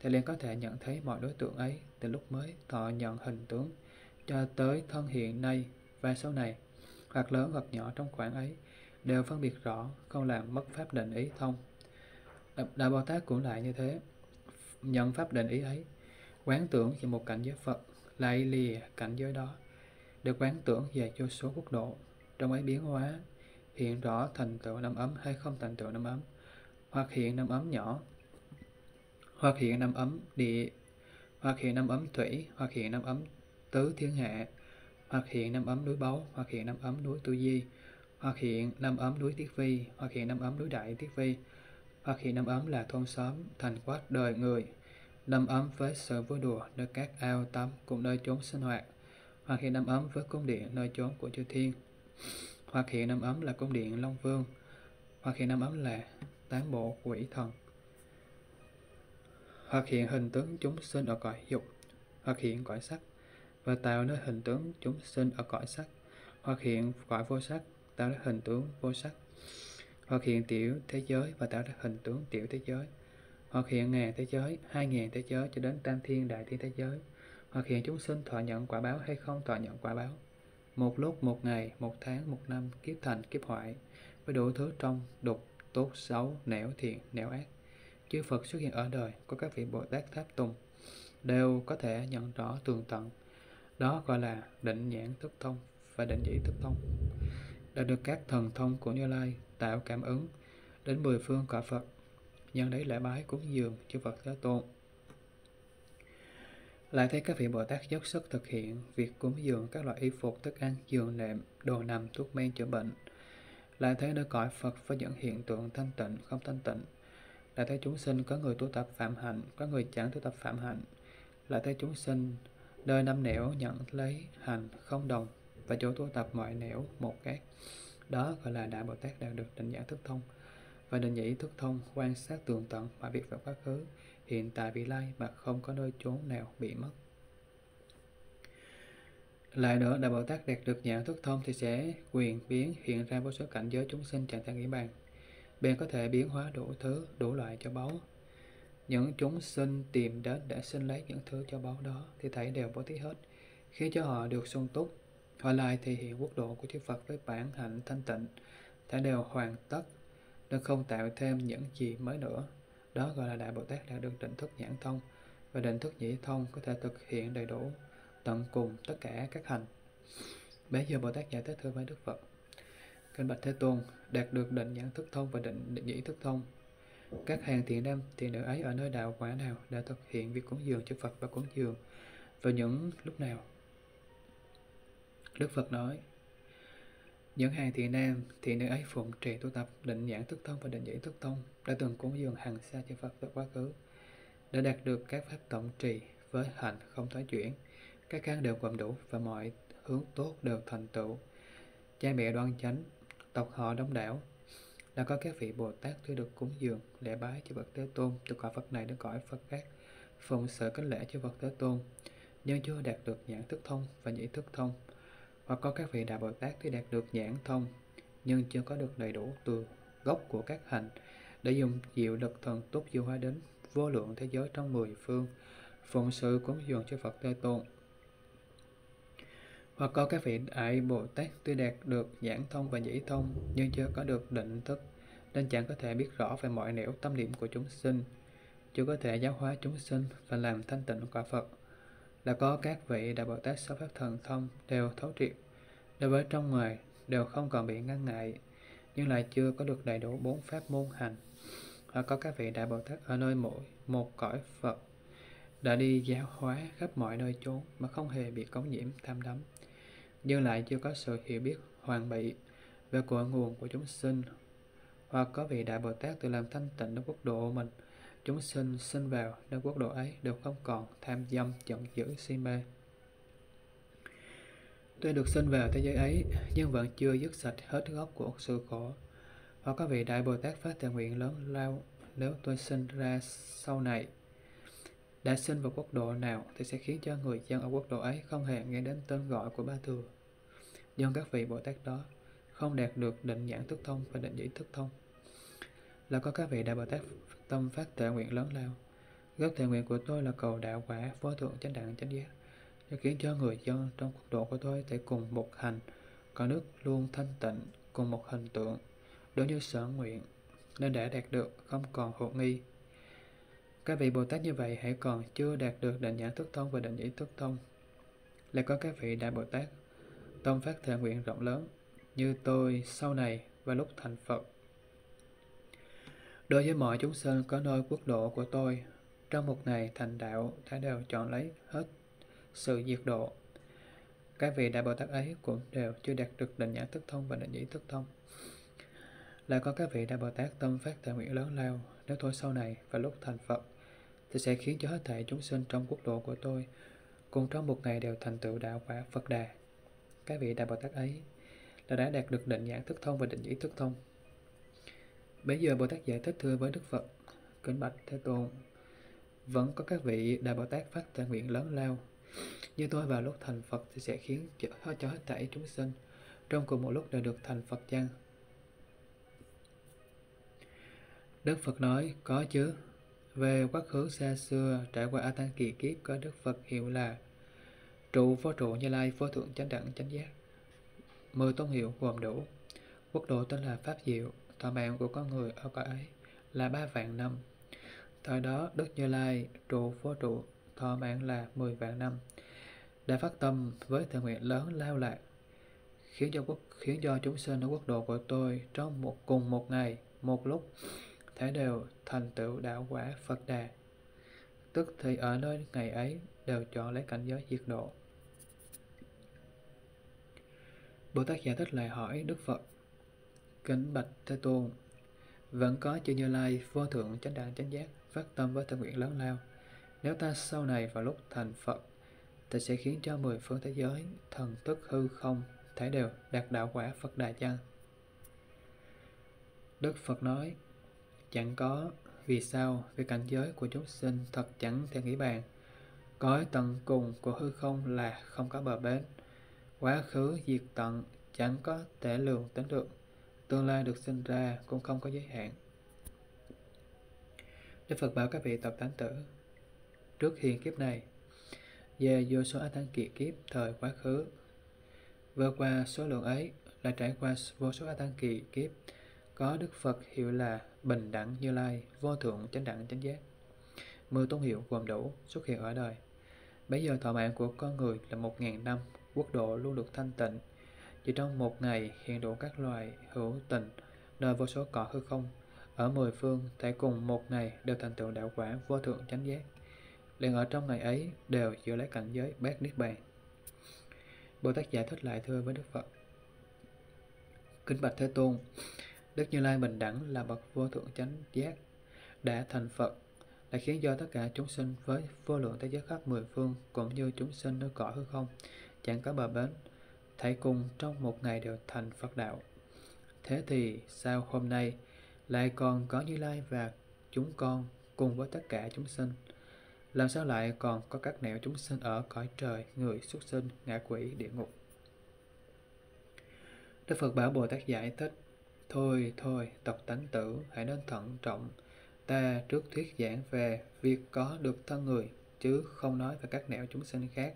Speaker 1: thì liền có thể nhận thấy mọi đối tượng ấy từ lúc mới thọ nhận hình tướng cho tới thân hiện nay và sau này. Hoặc lớn hoặc nhỏ trong khoảng ấy đều phân biệt rõ, không làm mất pháp định ý thông. Đại bồ tát cũng lại như thế, nhận pháp định ý ấy, quán tưởng về một cảnh giới phật lại lìa cảnh giới đó, được quán tưởng về vô số quốc độ. Trong ấy biến hóa, hiện rõ thành tựu năm ấm hay không thành tựu năm ấm, hoặc hiện năm ấm nhỏ hoặc hiện năm ấm địa hoặc hiện năm ấm thủy hoặc hiện năm ấm tứ thiên hạ hoặc hiện năm ấm núi báu hoặc hiện năm ấm núi tu di hoặc hiện năm ấm núi tiết vi hoặc hiện năm ấm núi đại tiết vi hoặc hiện năm ấm là thôn xóm thành quát đời người năm ấm với sự vui đùa nơi các ao tắm cùng nơi chốn sinh hoạt hoặc hiện năm ấm với cung điện nơi chốn của chư thiên hoặc hiện năm ấm là cung điện long vương hoặc hiện năm ấm là tán bộ quỷ thần hoặc hiện hình tướng chúng sinh ở cõi dục hoặc hiện cõi sắc và tạo nên hình tướng chúng sinh ở cõi sắc. Hoặc hiện cõi vô sắc tạo ra hình tướng vô sắc. Hoặc hiện tiểu thế giới và tạo ra hình tướng tiểu thế giới. Hoặc hiện ngàn thế giới hai ngàn thế giới cho đến tam thiên đại thiên thế giới. Hoặc hiện chúng sinh thọ nhận quả báo hay không thọ nhận quả báo. Một lúc, một ngày, một tháng, một năm, kiếp thành, kiếp hoại, với đủ thứ trong, đục, tốt, xấu, nẻo, thiện, nẻo ác. Chư Phật xuất hiện ở đời, có các vị Bồ Tát Tháp Tùng, đều có thể nhận rõ tường tận. Đó gọi là định nhãn thức thông và định dĩ thức thông. Đã được các thần thông của Như Lai tạo cảm ứng đến mười phương cõi Phật, nhân đấy lễ bái cúng dường chư Phật Thế Tôn. Lại thấy các vị Bồ Tát dốc sức thực hiện việc cúng dường các loại y phục, thức ăn, giường nệm, đồ nằm, thuốc men chữa bệnh. Lại thấy nơi cõi Phật với những hiện tượng thanh tịnh, không thanh tịnh. Lại thấy chúng sinh có người tu tập phạm hạnh, có người chẳng tu tập phạm hạnh. Lại thấy chúng sinh nơi năm nẻo nhận lấy hành không đồng và chỗ tu tập mọi nẻo một khác. Đó gọi là Đại Bồ Tát đạt được định giải thức thông và định nhĩ thức thông quan sát tường tận mọi việc về quá khứ, hiện tại vị lai mà không có nơi chốn nào bị mất. Lại nữa, Đại Bồ Tát đạt được nhãn thức thông thì sẽ quyền biến hiện ra vô số cảnh giới chúng sinh trạng thái nghĩ bàn. Bèn có thể biến hóa đủ thứ, đủ loại cho báu. Những chúng sinh tìm đến để xin lấy những thứ cho báu đó thì thấy đều bố thí hết, khiến cho họ được sung túc. Họ lại thể hiện quốc độ của chư Phật với bản hạnh thanh tịnh, thể đều hoàn tất, nên không tạo thêm những gì mới nữa. Đó gọi là Đại Bồ Tát đã được định thức nhãn thông và định thức nhĩ thông có thể thực hiện đầy đủ tận cùng tất cả các hành. Bây giờ Bồ Tát giải thích thưa với Đức Phật kênh Bạch Thế Tôn đạt được định nhãn thức thông và định, định nhĩ thức thông. Các hàng thiện nam, thiện nữ ấy ở nơi đạo quả nào đã thực hiện việc cúng dường cho Phật và cúng dường vào những lúc nào? Đức Phật nói, những hàng thiện nam, thiện nữ ấy phụng trì tu tập định nhãn thức thông và định nhĩ thức thông đã từng cúng dường hàng xa cho Phật và quá khứ, đã đạt được các pháp tổng trì với hạnh không thoái chuyển, các căn đều gồm đủ và mọi hướng tốt đều thành tựu. Cha mẹ đoan chánh, tộc họ đông đảo, đã có các vị Bồ Tát tuy được cúng dường, lễ bái cho Phật Thế Tôn từ cõi Phật này đến cõi Phật khác, phụng sự kính lễ cho Phật Thế Tôn, nhưng chưa đạt được nhãn thức thông và nhĩ thức thông, hoặc có các vị Đại Bồ Tát tuy đạt được nhãn thông, nhưng chưa có được đầy đủ từ gốc của các hành, để dùng diệu lực thần túc du hóa đến vô lượng thế giới trong mười phương, phụng sự cúng dường cho Phật Thế Tôn. Hoặc có các vị đại Bồ Tát tuy đạt được nhãn thông và nhĩ thông, nhưng chưa có được định thức, nên chẳng có thể biết rõ về mọi nẻo tâm niệm của chúng sinh, chưa có thể giáo hóa chúng sinh và làm thanh tịnh quả Phật. Là có các vị đại Bồ Tát sáu pháp thần thông đều thấu triệt, đối với trong ngoài đều không còn bị ngăn ngại, nhưng lại chưa có được đầy đủ bốn pháp môn hành. Hoặc có các vị đại Bồ Tát ở nơi mỗi một cõi Phật đã đi giáo hóa khắp mọi nơi chốn mà không hề bị cống nhiễm tham đắm nhưng lại chưa có sự hiểu biết hoàn bị về cội nguồn của chúng sinh hoặc có vị đại bồ tát tự làm thanh tịnh đến quốc độ mình chúng sinh sinh vào nơi quốc độ ấy đều không còn tham dâm giận dữ si mê Tuy được sinh vào thế giới ấy, nhưng vẫn chưa dứt sạch hết gốc của sự khổ. Hoặc có vị Đại Bồ Tát phát thệ nguyện lớn lao, nếu tôi sinh ra sau này, đã sinh vào quốc độ nào thì sẽ khiến cho người dân ở quốc độ ấy không hề nghe đến tên gọi của ba thừa. Nhưng các vị Bồ Tát đó không đạt được định nhãn thức thông và định dĩ thức thông. Là có các vị Đại Bồ Tát tâm phát tệ nguyện lớn lao. Gốc thệ nguyện của tôi là cầu đạo quả vô thượng chánh đẳng chánh giác để khiến cho người dân trong quốc độ của tôi thể cùng một hành, có nước luôn thanh tịnh, cùng một hình tượng, đối như sở nguyện, nên đã đạt được không còn hộ nghi. Các vị Bồ Tát như vậy hãy còn chưa đạt được định nhãn thức thông và định ý thức thông. Lại có các vị Đại Bồ Tát, tâm phát thệ nguyện rộng lớn, như tôi sau này và lúc thành Phật. Đối với mọi chúng sinh có nơi quốc độ của tôi, trong một ngày thành đạo, ta đều chọn lấy hết sự diệt độ. Các vị Đại Bồ Tát ấy cũng đều chưa đạt được định nhãn thức thông và định nhĩ thức thông. Lại có các vị Đại Bồ Tát tâm phát thệ nguyện lớn lao, nếu tôi sau này và lúc thành Phật, thì sẽ khiến cho hết thảy chúng sinh trong quốc độ của tôi cùng trong một ngày đều thành tựu đạo quả Phật Đà. Các vị Đại Bồ Tát ấy là đã đạt được định nhãn thức thông và định ý thức thông. Bây giờ Bồ Tát giải thích thưa với Đức Phật, kính bạch Thế Tôn, vẫn có các vị Đại Bồ Tát phát thệ nguyện lớn lao như tôi vào lúc thành Phật thì sẽ khiến cho, cho hết thảy chúng sinh trong cùng một lúc đều được thành Phật chăng? Đức Phật nói, có chứ. Về quá khứ xa xưa, trải qua A Tăng kỳ kiếp có Đức Phật hiệu là trụ vô trụ như lai vô thượng chánh đẳng chánh giác. mười tôn hiệu gồm đủ. Quốc độ tên là Pháp Diệu, thọ mạng của con người ở cõi ấy là ba vạn năm. Thời đó, Đức Như Lai trụ vô trụ, thọ mạng là mười vạn năm. Đã phát tâm với thượng nguyện lớn lao lạc, khiến cho quốc khiến cho chúng sinh ở quốc độ của tôi trong một cùng một ngày, một lúc, thể đều thành tựu đạo quả Phật Đà. Tức thì ở nơi ngày ấy đều chọn lấy cảnh giới diệt độ. Bồ Tát giải thích lại hỏi Đức Phật, Kính bạch Thế Tôn, Vẫn có chư Như Lai vô thượng chánh đẳng chánh giác phát tâm với tâm nguyện lớn lao Nếu ta sau này vào lúc thành Phật, thì sẽ khiến cho mười phương thế giới thần tức hư không thể đều đạt đạo quả Phật Đà chăng? Đức Phật nói Chẳng có Vì sao? về cảnh giới của chúng sinh thật chẳng thể nghĩ bàn. Cõi tận cùng của hư không là không có bờ bến. Quá khứ diệt tận chẳng có thể lường tính được. Tương lai được sinh ra cũng không có giới hạn. Đức Phật bảo các vị tập tán tử, Trước hiện kiếp này, Về vô số ác tăng kiệt kiếp thời quá khứ, Vượt qua số lượng ấy là trải qua vô số ác tăng kỳ kiếp, Có Đức Phật hiệu là Bình đẳng Như Lai Vô thượng chánh đẳng chánh giác Mười tôn hiệu gồm đủ xuất hiện ở đời Bây giờ thọ mạng của con người là một ngàn năm quốc độ luôn được thanh tịnh. Chỉ trong một ngày hiện đủ các loài hữu tình, nơi vô số cỏ hư không, ở mười phương thể cùng một ngày đều thành tựu đạo quả vô thượng chánh giác. liền ở trong ngày ấy đều giữ lấy cảnh giới bát niết bàn. Bồ Tát giải thích lại thưa với Đức Phật. Kính bạch Thế Tôn, Đức Như Lai bình đẳng là bậc vô thượng chánh giác, đã thành Phật, là khiến cho tất cả chúng sinh với vô lượng thế giới khắp mười phương cũng như chúng sinh nơi cõi hư không chẳng có bờ bến, thảy cùng trong một ngày đều thành Phật đạo. Thế thì sao hôm nay lại còn có Như Lai và chúng con cùng với tất cả chúng sinh? Làm sao lại còn có các nẻo chúng sinh ở cõi trời, người xuất sinh, ngạ quỷ, địa ngục? Đức Phật bảo Bồ Tát giải thích Thôi, thôi, tộc tánh tử, hãy nên thận trọng. Ta trước thuyết giảng về việc có được thân người, chứ không nói về các nẻo chúng sinh khác.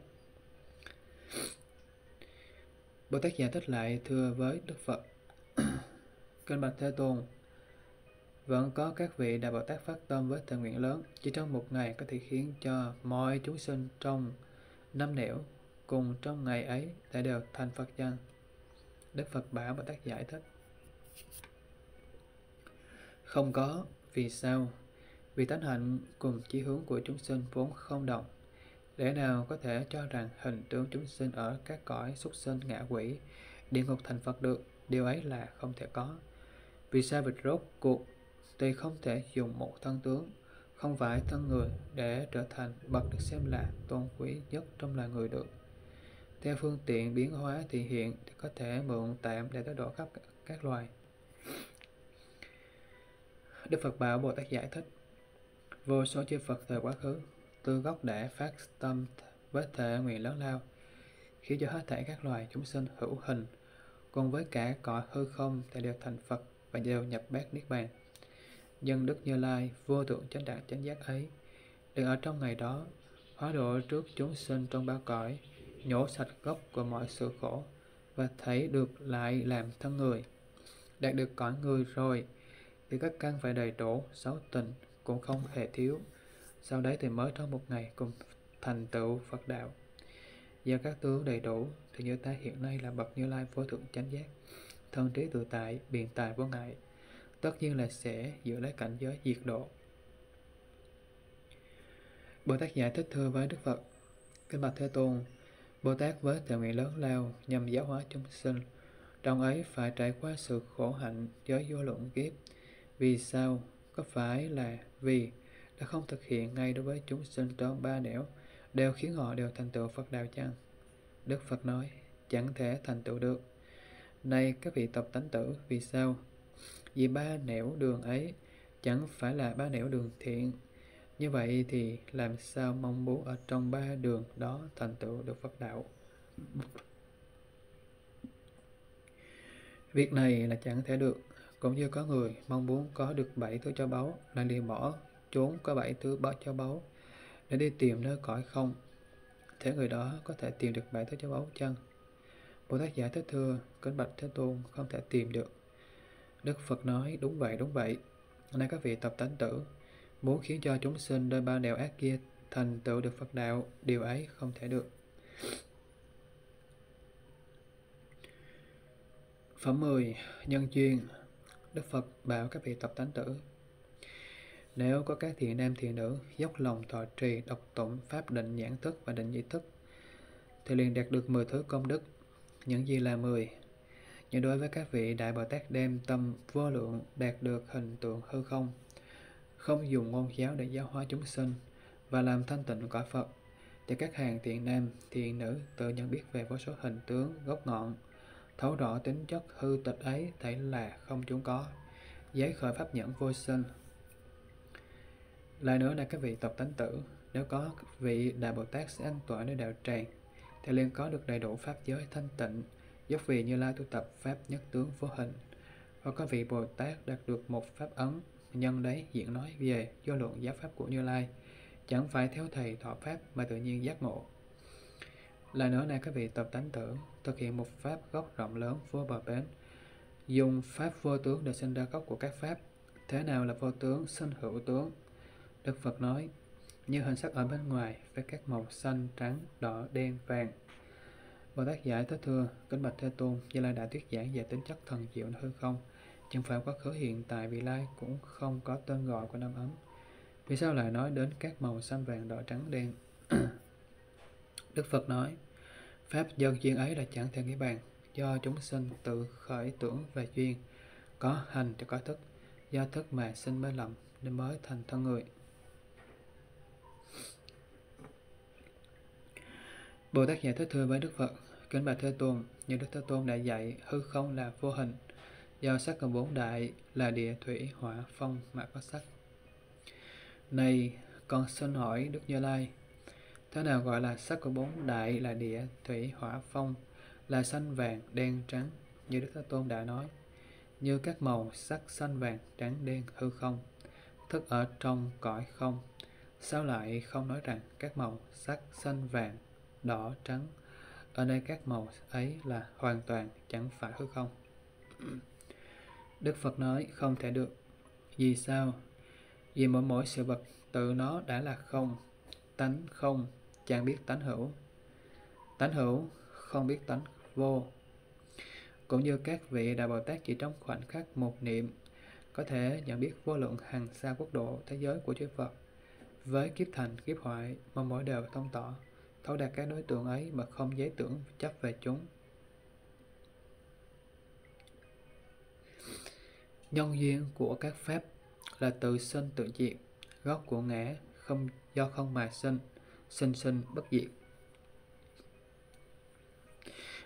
Speaker 1: Bồ Tát giải thích lại thưa với Đức Phật [COUGHS] Kinh Bạch Thế Tôn Vẫn có các vị Đại Bồ Tát phát tâm với thần nguyện lớn Chỉ trong một ngày có thể khiến cho mọi chúng sinh trong năm nẻo Cùng trong ngày ấy đã đều thành Phật chân Đức Phật bảo Bồ Tát giải thích không có, vì sao? Vì tánh hạnh cùng chí hướng của chúng sinh vốn không đồng Lẽ nào có thể cho rằng hình tướng chúng sinh ở các cõi súc sinh ngạ quỷ, địa ngục thành Phật được, điều ấy là không thể có. Vì sao vịt rốt cuộc thì không thể dùng một thân tướng, không phải thân người để trở thành bậc được xem là tôn quý nhất trong loài người được. Theo phương tiện biến hóa thì hiện thì có thể mượn tạm để tới độ khắp các loài. Đức Phật bảo Bồ Tát giải thích Vô số chư Phật thời quá khứ từ gốc để phát tâm với thể nguyện lớn lao, khiến cho hết thảy các loài chúng sinh hữu hình, cùng với cả cõi hư không thì đều thành Phật và đều nhập bát Niết Bàn. Dân Đức Như Lai vô thượng chánh đẳng chánh giác ấy, được ở trong ngày đó, hóa độ trước chúng sinh trong ba cõi, nhổ sạch gốc của mọi sự khổ và thấy được lại làm thân người. Đạt được cõi người rồi, vì các căn phải đầy đủ, sáu tình cũng không hề thiếu sau đấy thì mới trong một ngày cùng thành tựu Phật đạo. Do các tướng đầy đủ thì như ta hiện nay là bậc Như Lai vô thượng chánh giác, thân trí tự tại, biện tài vô ngại, tất nhiên là sẽ giữ lấy cảnh giới diệt độ. Bồ Tát giải thích thưa với Đức Phật, Kính bạch Thế Tôn, Bồ Tát với tự nguyện lớn lao nhằm giáo hóa chúng sinh, trong ấy phải trải qua sự khổ hạnh giới vô lượng kiếp. Vì sao? Có phải là vì đã không thực hiện ngay đối với chúng sinh trong ba nẻo đều khiến họ đều thành tựu Phật đạo chăng? Đức Phật nói, chẳng thể thành tựu được. Này các vị tộc tánh tử, vì sao? Vì ba nẻo đường ấy chẳng phải là ba nẻo đường thiện. Như vậy thì làm sao mong muốn ở trong ba đường đó thành tựu được Phật đạo? Việc này là chẳng thể được, cũng như có người mong muốn có được bảy thứ cho báu nên đi bỏ trốn có bảy thứ báo cho báu để đi tìm nơi cõi không thế người đó có thể tìm được bảy thứ cho báu chăng Bồ Tát giải thích thưa, kính bạch Thế Tôn không thể tìm được. Đức Phật nói, đúng vậy, đúng vậy. Nay các vị tập tánh tử, muốn khiến cho chúng sinh đôi ba đèo ác kia thành tựu được Phật đạo, điều ấy không thể được. Phẩm 10. Nhân duyên Đức Phật bảo các vị tập tánh tử Nếu có các thiện nam thiện nữ dốc lòng thọ trì, độc tụng, pháp định nhãn thức và định nhị thức thì liền đạt được 10 thứ công đức. Những gì là 10? Nhưng đối với các vị Đại Bồ Tát đem tâm vô lượng đạt được hình tượng hư không, không dùng ngôn giáo để giáo hóa chúng sinh và làm thanh tịnh cõi Phật, thì các hàng thiện nam, thiện nữ tự nhận biết về vô số hình tướng, gốc ngọn, thấu rõ tính chất hư tịch ấy thấy là không chúng có, giấy khởi pháp nhẫn vô sinh. Lại nữa là các vị tập tánh tử, nếu có vị Đại Bồ Tát sẽ an tỏa nơi đạo tràng, thì liền có được đầy đủ pháp giới thanh tịnh, giúp vị Như Lai tu tập pháp nhất tướng vô hình. Và có vị Bồ Tát đạt được một pháp ấn, nhân đấy diễn nói về do luận giáo pháp của Như Lai, chẳng phải theo thầy thọ pháp mà tự nhiên giác ngộ. Lại nữa này các vị tập tánh tử thực hiện một pháp gốc rộng lớn vô bờ bến, dùng pháp vô tướng để sinh ra gốc của các pháp. Thế nào là vô tướng, sinh hữu tướng? Đức Phật nói, như hình sắc ở bên ngoài với các màu xanh, trắng, đỏ, đen, vàng. Bồ Tát giải thích thưa, kính bạch Thế Tôn, Như Lai đã thuyết giảng về tính chất thần diệu hư không, chẳng phải quá khứ hiện tại vị lai cũng không có tên gọi của năm ấm. Vì sao lại nói đến các màu xanh, vàng, đỏ, trắng, đen? [CLEARS THROAT] Đức Phật nói, Pháp dân duyên ấy là chẳng thể nghĩ bàn, do chúng sinh tự khởi tưởng về duyên, có hành thì có thức, do thức mà sinh mới lầm nên mới thành thân người. Bồ Tát giải thích thưa với Đức Phật, kính bạch Thế Tôn, như Đức Thế Tôn đã dạy hư không là vô hình, do sắc cầm bốn đại là địa thủy hỏa phong mà có sắc. Này, con xin hỏi Đức Như Lai, thế nào gọi là sắc của bốn đại là địa thủy hỏa phong là xanh vàng đen trắng như Đức Thế Tôn đã nói, như các màu sắc xanh vàng trắng đen hư không, thức ở trong cõi không. Sao lại không nói rằng các màu sắc xanh vàng đỏ, trắng. Ở đây các màu ấy là hoàn toàn chẳng phải hư không. Đức Phật nói không thể được. Vì sao? Vì mỗi mỗi sự vật tự nó đã là không, tánh không, chẳng biết tánh hữu. Tánh hữu không biết tánh vô. Cũng như các vị Đại Bồ Tát chỉ trong khoảnh khắc một niệm có thể nhận biết vô lượng hàng xa quốc độ thế giới của chư Phật với kiếp thành, kiếp hoại mà mỗi đều thông tỏ thấu đạt các đối tượng ấy mà không giấy tưởng chấp về chúng. Nhân duyên của các pháp là tự sinh tự diệt, gốc của ngã không do không mà sinh, sinh sinh bất diệt.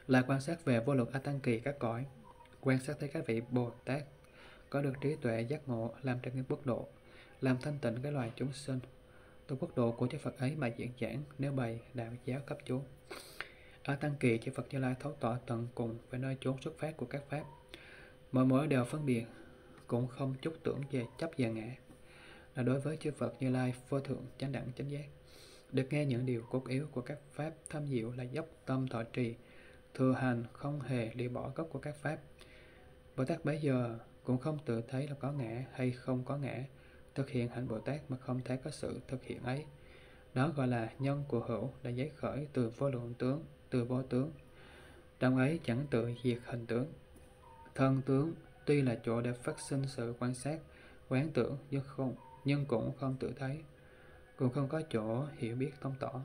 Speaker 1: Là quan sát về vô lượng A Tăng Kỳ các cõi, quan sát thấy các vị Bồ Tát có được trí tuệ giác ngộ làm trăng bất độ, làm thanh tịnh cái loài chúng sinh từ quốc độ của chư Phật ấy mà diễn giảng nếu bày đạo giáo cấp chúng. Ở Tăng Kỳ, chư Phật Như Lai thấu tỏ tận cùng về nơi chốn xuất phát của các Pháp. mọi mỗi đều phân biệt, cũng không chút tưởng về chấp và ngã. Là đối với chư Phật Như Lai vô thượng chánh đẳng chánh giác. Được nghe những điều cốt yếu của các Pháp thâm diệu là dốc tâm thọ trì, thừa hành không hề lìa bỏ gốc của các Pháp. Bồ Tát bấy giờ cũng không tự thấy là có ngã hay không có ngã, thực hiện hạnh Bồ Tát mà không thấy có sự thực hiện ấy. Đó gọi là nhân của hữu là giấy khởi từ vô lượng tướng, từ vô tướng. Trong ấy chẳng tự diệt hình tướng. Thân tướng tuy là chỗ để phát sinh sự quan sát, quán tưởng nhưng không nhưng cũng không tự thấy. Cũng không có chỗ hiểu biết thông tỏ.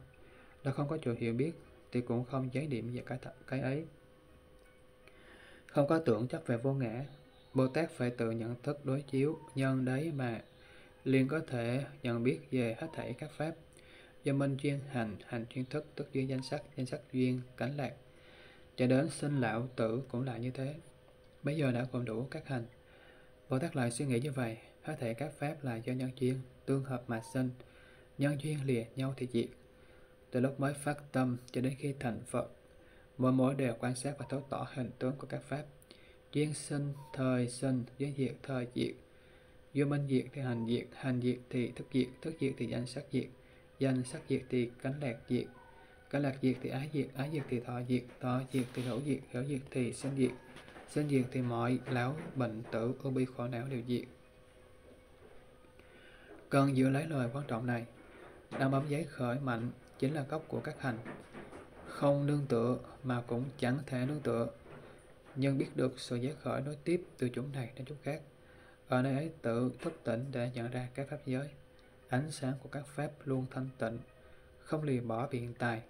Speaker 1: Đã không có chỗ hiểu biết thì cũng không giấy điểm về cái, cái ấy. Không có tưởng chấp về vô ngã, Bồ Tát phải tự nhận thức đối chiếu nhân đấy mà liền có thể nhận biết về hết thảy các pháp do minh chuyên hành hành chuyên thức tức duyên danh sắc danh sắc duyên cảnh lạc. Cho đến sinh lão tử cũng là như thế. Bây giờ đã gồm đủ các hành. Bồ tát lại suy nghĩ như vậy. Hết thảy các pháp là do nhân duyên tương hợp mà sinh nhân duyên lìa nhau thì diệt. Từ lúc mới phát tâm cho đến khi thành phật, mỗi mỗi đều quan sát và thấu tỏ hình tướng của các pháp. Duyên sinh, thời sinh, duyên diệt, thời diệt. Do minh diệt thì hành diệt hành diệt thì thức diệt thức diệt thì danh sắc diệt. Danh sắc diệt thì cánh lạc diệt. Cánh lạc diệt thì ái diệt ái diệt thì thọ diệt. Thọ diệt thì hữu diệt hữu diệt thì sinh diệt. Sinh diệt thì mọi lão, bệnh, tử, ưu bi, khổ não đều diệt. Cần giữ lấy lời quan trọng này đang bấm giấy khởi mạnh chính là gốc của các hành. Không nương tựa mà cũng chẳng thể nương tựa. Nhưng biết được sự giấy khởi nối tiếp từ chúng này đến chúng khác. Ở nơi ấy tự thức tỉnh để nhận ra các pháp giới. Ánh sáng của các pháp luôn thanh tịnh, không lìa bỏ vì hiện tại.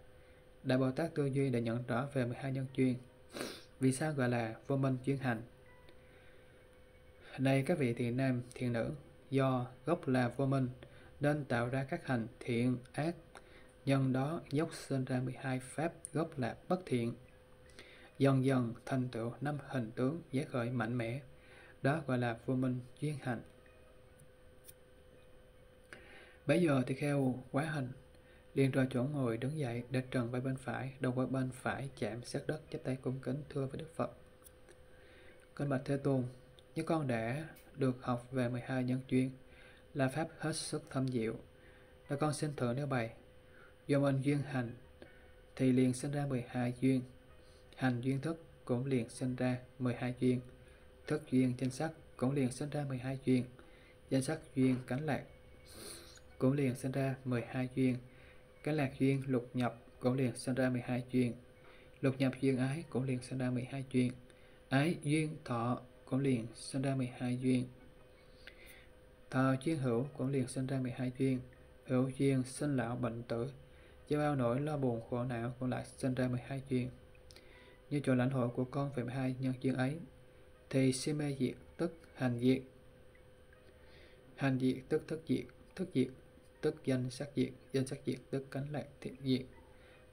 Speaker 1: Đại bồ tát tư duy để nhận rõ về 12 nhân chuyên vì sao gọi là vô minh chuyên hành? Này các vị thiền nam, thiền nữ, do gốc là vô minh nên tạo ra các hành thiện ác. Nhân đó, dốc sinh ra 12 pháp gốc là bất thiện. Dần dần thành tựu năm hình tướng giác khởi mạnh mẽ. Đó gọi là vô minh duyên hành. Bây giờ thì kheo quá hình liền ra chỗ ngồi đứng dậy, để trần vai bên phải, đầu qua bên phải chạm sát đất, chắp tay cung kính thưa với đức phật. Kính bạch thế tôn, như con đã được học về 12 nhân duyên là pháp hết sức thâm diệu và con xin thử nếu bày. Do mình duyên hành, thì liền sinh ra 12 duyên. Hành duyên thức cũng liền sinh ra 12 duyên. Thức duyên danh sắc cũng liền sinh ra 12 duyên. Danh sắc duyên cánh lạc cũng liền sinh ra 12 duyên. Cánh lạc duyên lục nhập cũng liền sinh ra 12 duyên. Lục nhập duyên ái cũng liền sinh ra 12 duyên. Ái, duyên, thọ cũng liền sinh ra 12 duyên. Thờ chuyên hữu cũng liền sinh ra 12 chuyên hữu chuyên sinh lão bệnh tử. Chứ bao nỗi lo buồn khổ não cũng lại sinh ra 12 chuyên như chỗ lãnh hội của con về 12 nhân chuyên ấy, thì si mê diệt tức hành diệt. Hành diệt tức thức diệt thức diệt tức danh sắc diệt, danh sắc diệt tức cánh lạc thiện diệt.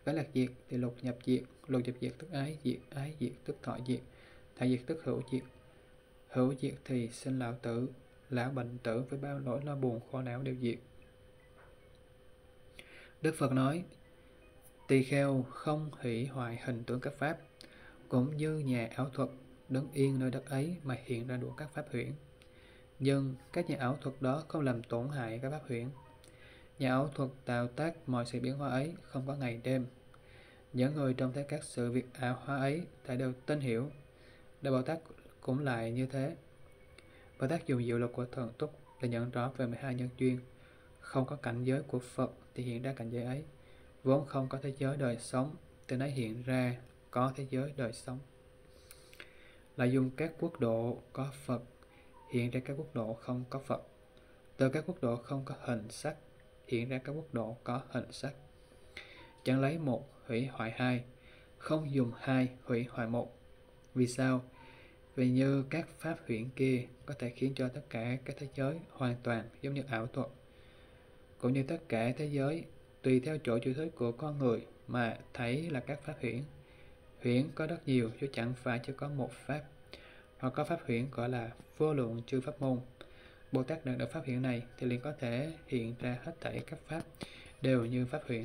Speaker 1: Cánh lạc diệt thì lục nhập diệt, lục nhập diệt tức ái diệt ái diệt tức thọ diệt thọ diệt tức hữu diệt. Hữu diệt thì sinh lão tử lão bệnh tử với bao nỗi lo buồn khổ não đều diệt Đức Phật nói, tỳ kheo không hủy hoại hình tướng các pháp, cũng như nhà ảo thuật đứng yên nơi đất ấy mà hiện ra đủ các pháp huyễn nhưng các nhà ảo thuật đó không làm tổn hại các pháp huyễn Nhà ảo thuật tạo tác mọi sự biến hóa ấy không có ngày đêm. Những người trông thấy các sự việc ảo hóa ấy phải đều tin hiểu. Đại Bồ Tát cũng lại như thế và tác dụng diệu lực của thần túc là nhận rõ về 12 nhân duyên. Không có cảnh giới của Phật thì hiện ra cảnh giới ấy. Vốn không có thế giới đời sống, từ nấy hiện ra có thế giới đời sống. Là dùng các quốc độ có Phật, hiện ra các quốc độ không có Phật. Từ các quốc độ không có hình sắc hiện ra các quốc độ có hình sắc. Chẳng lấy một hủy hoại hai, không dùng hai hủy hoại một. Vì sao? Vì như các pháp huyễn kia có thể khiến cho tất cả các thế giới hoàn toàn giống như ảo thuật. Cũng như tất cả thế giới, tùy theo chỗ chủ thức của con người mà thấy là các pháp huyễn. Huyễn có rất nhiều chứ chẳng phải chỉ có một pháp. Hoặc có pháp huyễn gọi là vô lượng chư pháp môn Bồ Tát đạt được pháp hiện này thì liền có thể hiện ra hết thảy các pháp đều như pháp huyễn.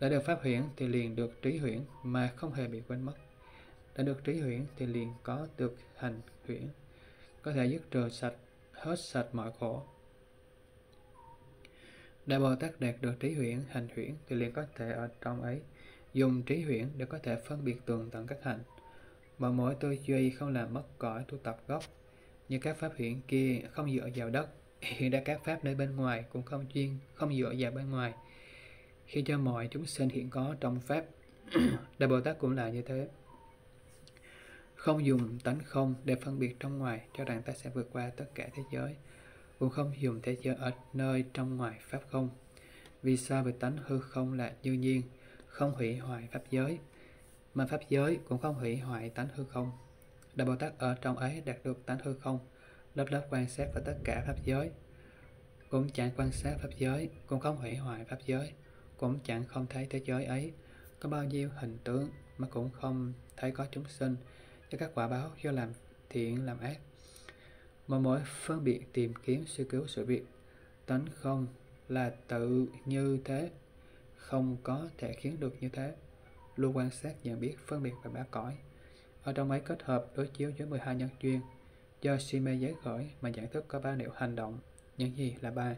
Speaker 1: Đã được pháp huyễn thì liền được trí huyễn mà không hề bị quên mất. Đã được trí huyễn thì liền có được hành huyễn, có thể dứt trừ sạch, hết sạch mọi khổ. Đại Bồ Tát đạt được trí huyễn, hành huyễn thì liền có thể ở trong ấy. Dùng trí huyễn để có thể phân biệt tường tận các hành. Mà mỗi tư duy không làm mất cõi tu tập gốc. Như các pháp hiện kia không dựa vào đất hiện ra các pháp nơi bên ngoài cũng không chuyên không dựa vào bên ngoài. Khi cho mọi chúng sinh hiện có trong pháp [COUGHS] đại bồ tát cũng là như thế không dùng tánh không để phân biệt trong ngoài cho rằng ta sẽ vượt qua tất cả thế giới. Cũng không dùng thế giới ở nơi trong ngoài pháp không. Vì sao? Về tánh hư không là như nhiên không hủy hoại pháp giới. Mà pháp giới cũng không hủy hoại tánh hư không. Đại Bồ Tát ở trong ấy đạt được tánh hư không, lớp lớp quan sát vào tất cả pháp giới. Cũng chẳng quan sát pháp giới, cũng không hủy hoại pháp giới, cũng chẳng không thấy thế giới ấy có bao nhiêu hình tướng mà cũng không thấy có chúng sinh cho các quả báo do làm thiện làm ác. Mà mỗi phân biệt tìm kiếm suy cứu sự việc, tánh không là tự như thế, không có thể khiến được như thế. Luôn quan sát nhận biết phân biệt và bá cõi. Ở trong ấy kết hợp đối chiếu với 12 nhân duyên. Do si mê giới khởi mà giải thức có ba điệu hành động. Những gì là ba?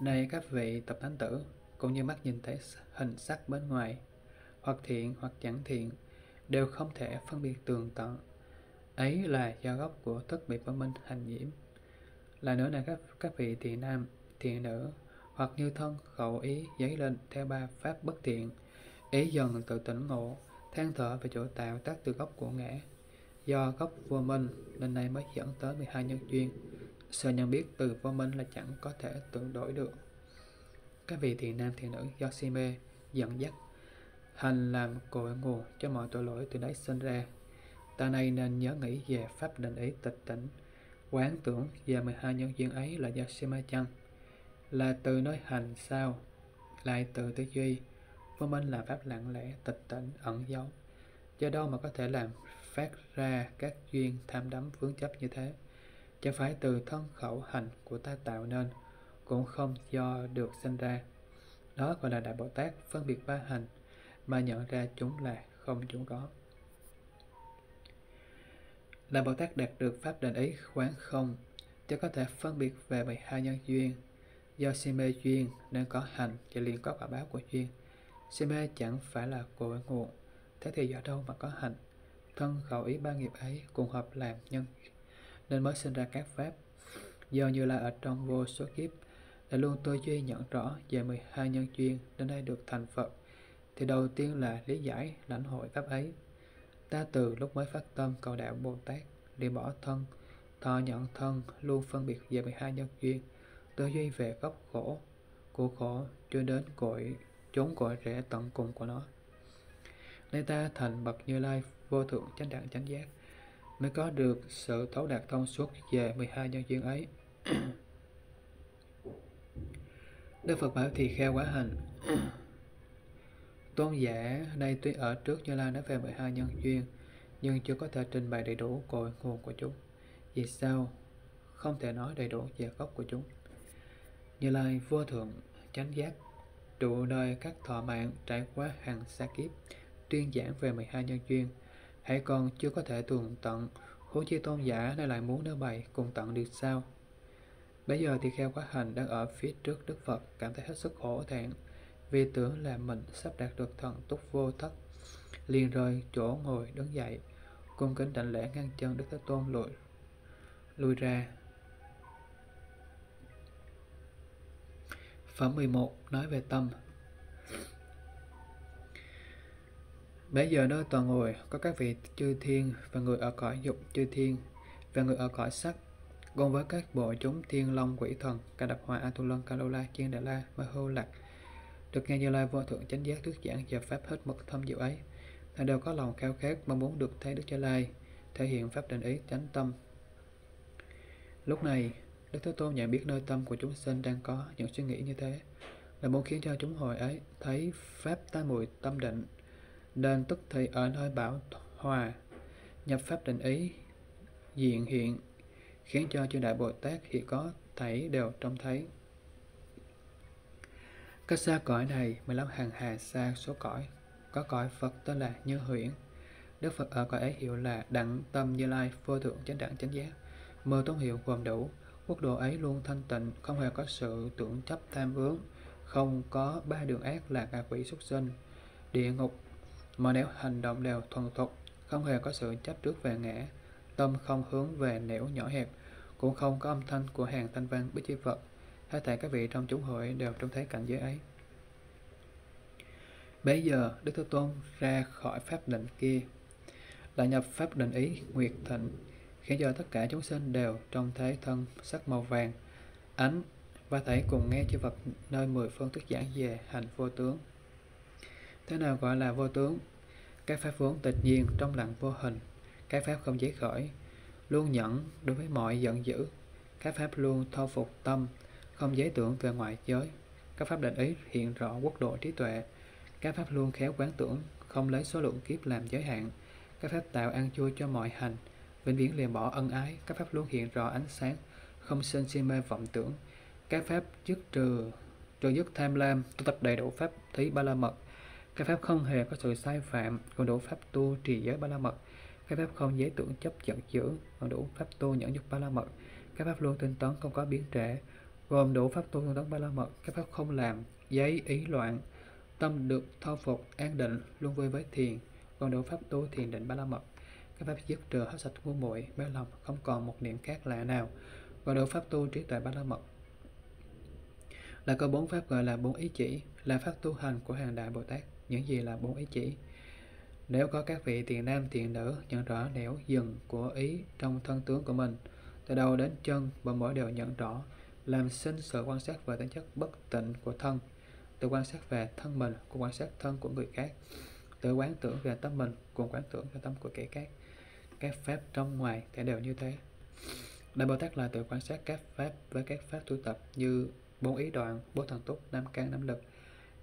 Speaker 1: Này các vị tập thánh tử cũng như mắt nhìn thấy hình sắc bên ngoài, hoặc thiện hoặc chẳng thiện, đều không thể phân biệt tường tận. Ấy là do gốc của thất bị văn minh hành nhiễm. Là nữa là các, các vị thiện nam, thiện nữ, hoặc như thân, khẩu ý giấy lên theo ba pháp bất thiện, ý dần tự tỉnh ngộ, than thở về chỗ tạo tác từ gốc của ngã. Do gốc vô minh nên nay mới dẫn tới 12 nhân duyên. Sự nhận biết từ vô minh là chẳng có thể tưởng đổi được. Các vị thiện nam thiện nữ do si mê, dẫn dắt, hành làm cội nguồn cho mọi tội lỗi từ đấy sinh ra. Ta này nên nhớ nghĩ về pháp định ý tịch tỉnh, quán tưởng về 12 nhân duyên ấy là do si mê chăng? Là từ nói hành sao? Lại từ tư duy, vô minh là pháp lặng lẽ, tịch tỉnh, ẩn giấu. Do đâu mà có thể làm phát ra các duyên tham đắm vướng chấp như thế? Chẳng phải từ thân khẩu hành của ta tạo nên, cũng không do được sinh ra. Đó gọi là Đại Bồ Tát phân biệt ba hành, mà nhận ra chúng là không chúng có. làm Bồ Tát đạt được Pháp định ý quán không, cho có thể phân biệt về 12 nhân duyên. Do si mê duyên nên có hành và liền có quả báo của duyên. Si mê chẳng phải là cội nguồn, thế thì do đâu mà có hành? Thân khẩu ý ba nghiệp ấy cùng hợp làm nhân nên mới sinh ra các pháp. Do như là ở trong vô số kiếp đã luôn tôi duy nhận rõ về 12 nhân duyên đến đây được thành Phật, thì đầu tiên là lý giải lãnh hội pháp ấy. Ta từ lúc mới phát tâm cầu đạo Bồ Tát, liền bỏ thân, thọ nhận thân, luôn phân biệt về 12 nhân duyên, tư duy về gốc khổ, của khổ cho đến cội chốn cội rễ tận cùng của nó. Nên ta thành bậc Như Lai vô thượng chánh đẳng chánh giác, mới có được sự thấu đạt thông suốt về 12 nhân duyên ấy. [COUGHS] Đức Phật bảo thì kheo quá hành Tôn giả đây tuy ở trước Như Lai nói về 12 nhân duyên nhưng chưa có thể trình bày đầy đủ cội nguồn của chúng. Vì sao không thể nói đầy đủ về gốc của chúng? Như Lai vô thượng, chánh giác, trụ đời các thọ mạng trải qua hàng xa kiếp, tuyên giảng về 12 nhân duyên, hãy còn chưa có thể tường tận, huống chi tôn giả nay lại muốn nêu bày cùng tận được sao? Bây giờ thì kheo quá hành đang ở phía trước Đức Phật cảm thấy hết sức khổ thẹn vì tưởng là mình sắp đạt được thần túc vô thất. Liền rời chỗ ngồi đứng dậy, cung kính đảnh lễ ngăn chân Đức Thế Tôn lùi, lùi ra. Phẩm 11 nói về tâm Bây giờ nơi toàn ngồi có các vị chư thiên và người ở cõi dục chư thiên và người ở cõi sắc cùng với các bộ chúng thiên long quỷ thần ca đập hòa atulân ca lô la chiên đà la ma hô lạc được nghe như lai vô thượng chánh giác thuyết giảng và pháp hết mật thâm diệu ấy, ta đều có lòng khao khát mong muốn được thấy đức cha lai thể hiện pháp định ý chánh tâm lúc này, đức thế tôn nhận biết nơi tâm của chúng sinh đang có những suy nghĩ như thế, là muốn khiến cho chúng hồi ấy thấy pháp tai mùi tâm định, nên tức thì ở nơi bảo hòa, nhập pháp định ý, diện hiện, khiến cho chư Đại Bồ Tát khi có thấy đều trông thấy. Cách xa cõi này mới lắm hàng hà xa số cõi, có cõi Phật tên là Như Huyễn. Đức Phật ở cõi ấy hiệu là Đặng Tâm Như Lai Vô Thượng Chánh Đẳng Chánh Giác. Mơ tôn hiệu gồm đủ, quốc độ ấy luôn thanh tịnh, không hề có sự tưởng chấp tham vướng, không có ba đường ác là ngạ quỷ xuất sinh, địa ngục, mà nếu hành động đều thuần thục, không hề có sự chấp trước về ngã, tâm không hướng về nẻo nhỏ hẹp, cũng không có âm thanh của hàng thanh văn bích chi Phật. Hết thảy các vị trong chúng hội đều trông thấy cảnh giới ấy. Bây giờ, Đức Thế Tôn ra khỏi pháp định kia, lại nhập pháp định ý nguyệt thịnh, khiến cho tất cả chúng sinh đều trông thấy thân sắc màu vàng, ánh và thể cùng nghe chư Phật nơi mười phương thuyết giảng về hành vô tướng. Thế nào gọi là vô tướng? Các pháp vốn tịch nhiên trong lặng vô hình, các pháp không giấy khởi, luôn nhẫn đối với mọi giận dữ. Các pháp luôn thâu phục tâm, không giới tưởng về ngoại giới. Các pháp định ý hiện rõ quốc độ trí tuệ. Các pháp luôn khéo quán tưởng, không lấy số lượng kiếp làm giới hạn. Các pháp tạo ăn chui cho mọi hành, vĩnh viễn liền bỏ ân ái. Các pháp luôn hiện rõ ánh sáng, không sinh si mê vọng tưởng. Các pháp dứt trừ trừ dứt tham lam, tu tập đầy đủ pháp thí ba la mật. Các pháp không hề có sự sai phạm, còn đủ pháp tu trì giới ba la mật các pháp không giấy tưởng chấp giận dữ còn đủ pháp tu nhẫn nhục ba la mật các pháp luôn tinh tấn không có biến trễ gồm đủ pháp tu tấn ba la mật, các pháp không làm, giấy, ý, loạn, tâm được thao phục, an định luôn vui với thiền, gồm đủ pháp tu thiền định ba la mật. Các pháp dứt trừ hết sạch ngu muội mê lòng không còn một niệm khác lạ nào. Gồm đủ pháp tu trí tuệ ba la mật. Là có bốn pháp gọi là bốn ý chỉ, là pháp tu hành của hàng đại bồ tát. Những gì là bốn ý chỉ? Nếu có các vị tiền nam, tiền nữ, nhận rõ nẻo dừng của ý trong thân tướng của mình, từ đầu đến chân và mỗi đều nhận rõ làm sinh sự quan sát về tính chất bất tịnh của thân từ quan sát về thân mình cũng quan sát thân của người khác, tự quán tưởng về tâm mình, cùng quán tưởng về tâm của kẻ khác. Các pháp trong ngoài thể đều như thế. Đại bồ tát là tự quan sát các pháp với các pháp tu tập như bốn ý đoạn bốn thần túc năm căn năm lực,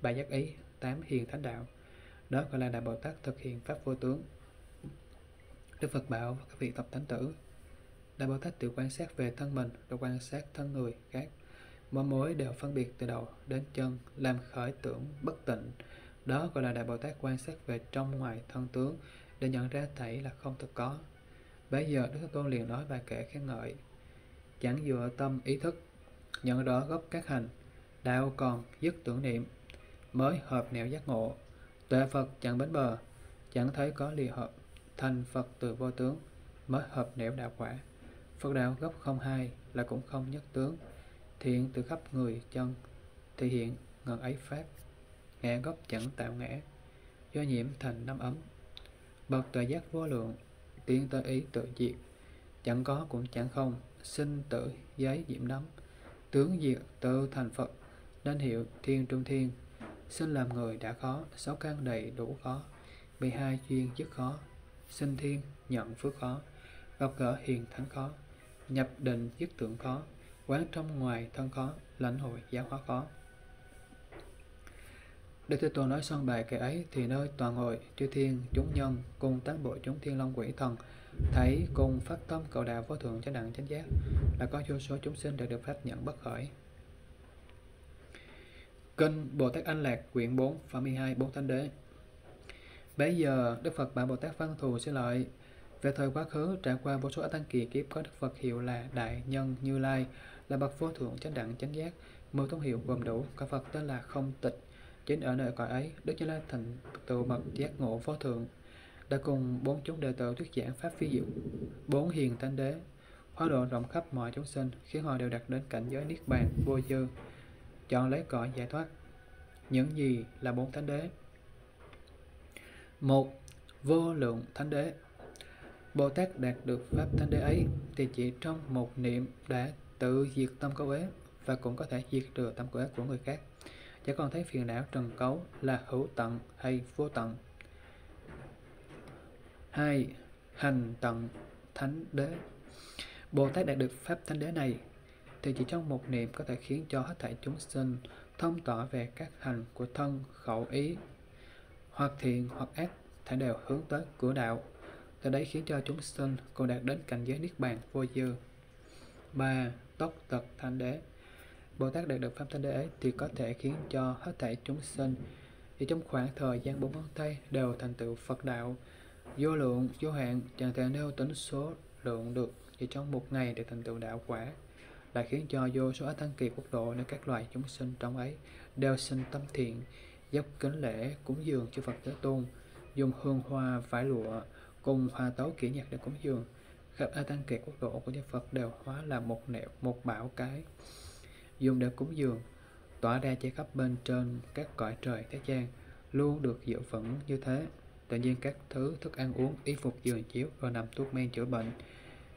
Speaker 1: ba giác ý, tám hiền thánh đạo. Đó gọi là đại bồ tát thực hiện pháp vô tướng, đức phật bảo và các vị tập thánh tử đại bồ tát tự quan sát về thân mình rồi quan sát thân người khác. Mỗi mối đều phân biệt từ đầu đến chân, làm khởi tưởng bất tịnh. Đó gọi là đại bồ tát quan sát về trong ngoài thân tướng để nhận ra thảy là không thực có. Bây giờ đức thế tôn liền nói và kể khen ngợi. Chẳng dựa tâm ý thức, nhận rõ gốc các hành, đạo còn dứt tưởng niệm, mới hợp nẻo giác ngộ. Tuệ phật chẳng bến bờ, chẳng thấy có lì hợp, thành phật từ vô tướng, mới hợp nẻo đạo quả phật đạo gốc không hai là cũng không nhất tướng. Thiện từ khắp người chân, thể hiện ngần ấy pháp ngã gốc chẳng tạo ngã, do nhiễm thành năm ấm. Bậc tự giác vô lượng tiến tới ý tự diệt. Chẳng có cũng chẳng không, sinh tử giấy diễm nắm tướng diệt tự thành phật, nên hiệu thiên trung thiên. Sinh làm người đã khó, sáu căn đầy đủ khó. Bị hai chuyên dứt khó, sinh thiên nhận phước khó. Gặp gỡ hiền thánh khó nhập định dứt tưởng khó, quán trong ngoài thân khó, lãnh hội giáo hóa khó. Đức Thế Tôn nói xong bài kệ ấy thì nơi toàn hội chư thiên, chúng nhân cùng tán bộ chúng thiên long quỷ thần, thấy cùng phát tâm cầu đạo vô thượng chánh đẳng chánh giác, là có vô số chúng sinh đã được pháp nhận bất khởi. Kinh Bồ Tát Anh Lạc, quyển 4 phẩm 12 bốn thánh đế. Bây giờ Đức Phật bảo Bồ Tát Văn Thù xin lợi về thời quá khứ, trải qua vô số ác tăng kỳ kiếp có Đức Phật hiệu là Đại Nhân Như Lai, là bậc vô thượng chánh đẳng, chánh giác, mười thông hiệu gồm đủ. Có Phật tên là không tịch. Chính ở nơi cõi ấy, Đức Như Lai thành tựu bậc giác ngộ vô thượng, đã cùng bốn chúng đệ tử thuyết giảng pháp phi diệu, bốn hiền thánh đế, hóa độ rộng khắp mọi chúng sinh, khiến họ đều đạt đến cảnh giới niết bàn, vô dư, chọn lấy cõi giải thoát. Những gì là bốn thánh đế? Một, vô lượng thánh đế bồ tát đạt được pháp thánh đế ấy thì chỉ trong một niệm đã tự diệt tâm cấu ế và cũng có thể diệt trừ tâm cấu ế của người khác. Chả còn thấy phiền não trần cấu là hữu tận hay vô tận. Hai, hành tận thánh đế. Bồ tát đạt được pháp thánh đế này thì chỉ trong một niệm có thể khiến cho hết thảy chúng sinh thông tỏ về các hành của thân, khẩu ý, hoặc thiện hoặc ác thể đều hướng tới cửa đạo từ đấy khiến cho chúng sinh còn đạt đến cảnh giới niết bàn, vô dư. Ba, tốc tật thanh đế. Bồ tát đạt được pháp thanh đế thì có thể khiến cho hết thảy chúng sinh thì trong khoảng thời gian bốn ngón tay đều thành tựu phật đạo. Vô lượng, vô hạn, chẳng thể nêu tính số lượng được chỉ trong một ngày để thành tựu đạo quả, là khiến cho vô số tăng kỳ quốc độ nơi các loài chúng sinh trong ấy đều sinh tâm thiện, dốc kính lễ cúng dường cho Phật Thế Tôn, dùng hương hoa vải lụa cùng hòa tấu kỹ nhạc để cúng dường. Khắp a tăng kệ quốc độ của Đức Phật đều hóa là một nẻo, một bảo cái, dùng để cúng dường. Tỏa ra trên khắp bên trên các cõi trời, thế gian, luôn được giữ vững như thế. Tự nhiên các thứ thức ăn uống, y phục giường chiếu và nằm thuốc men chữa bệnh.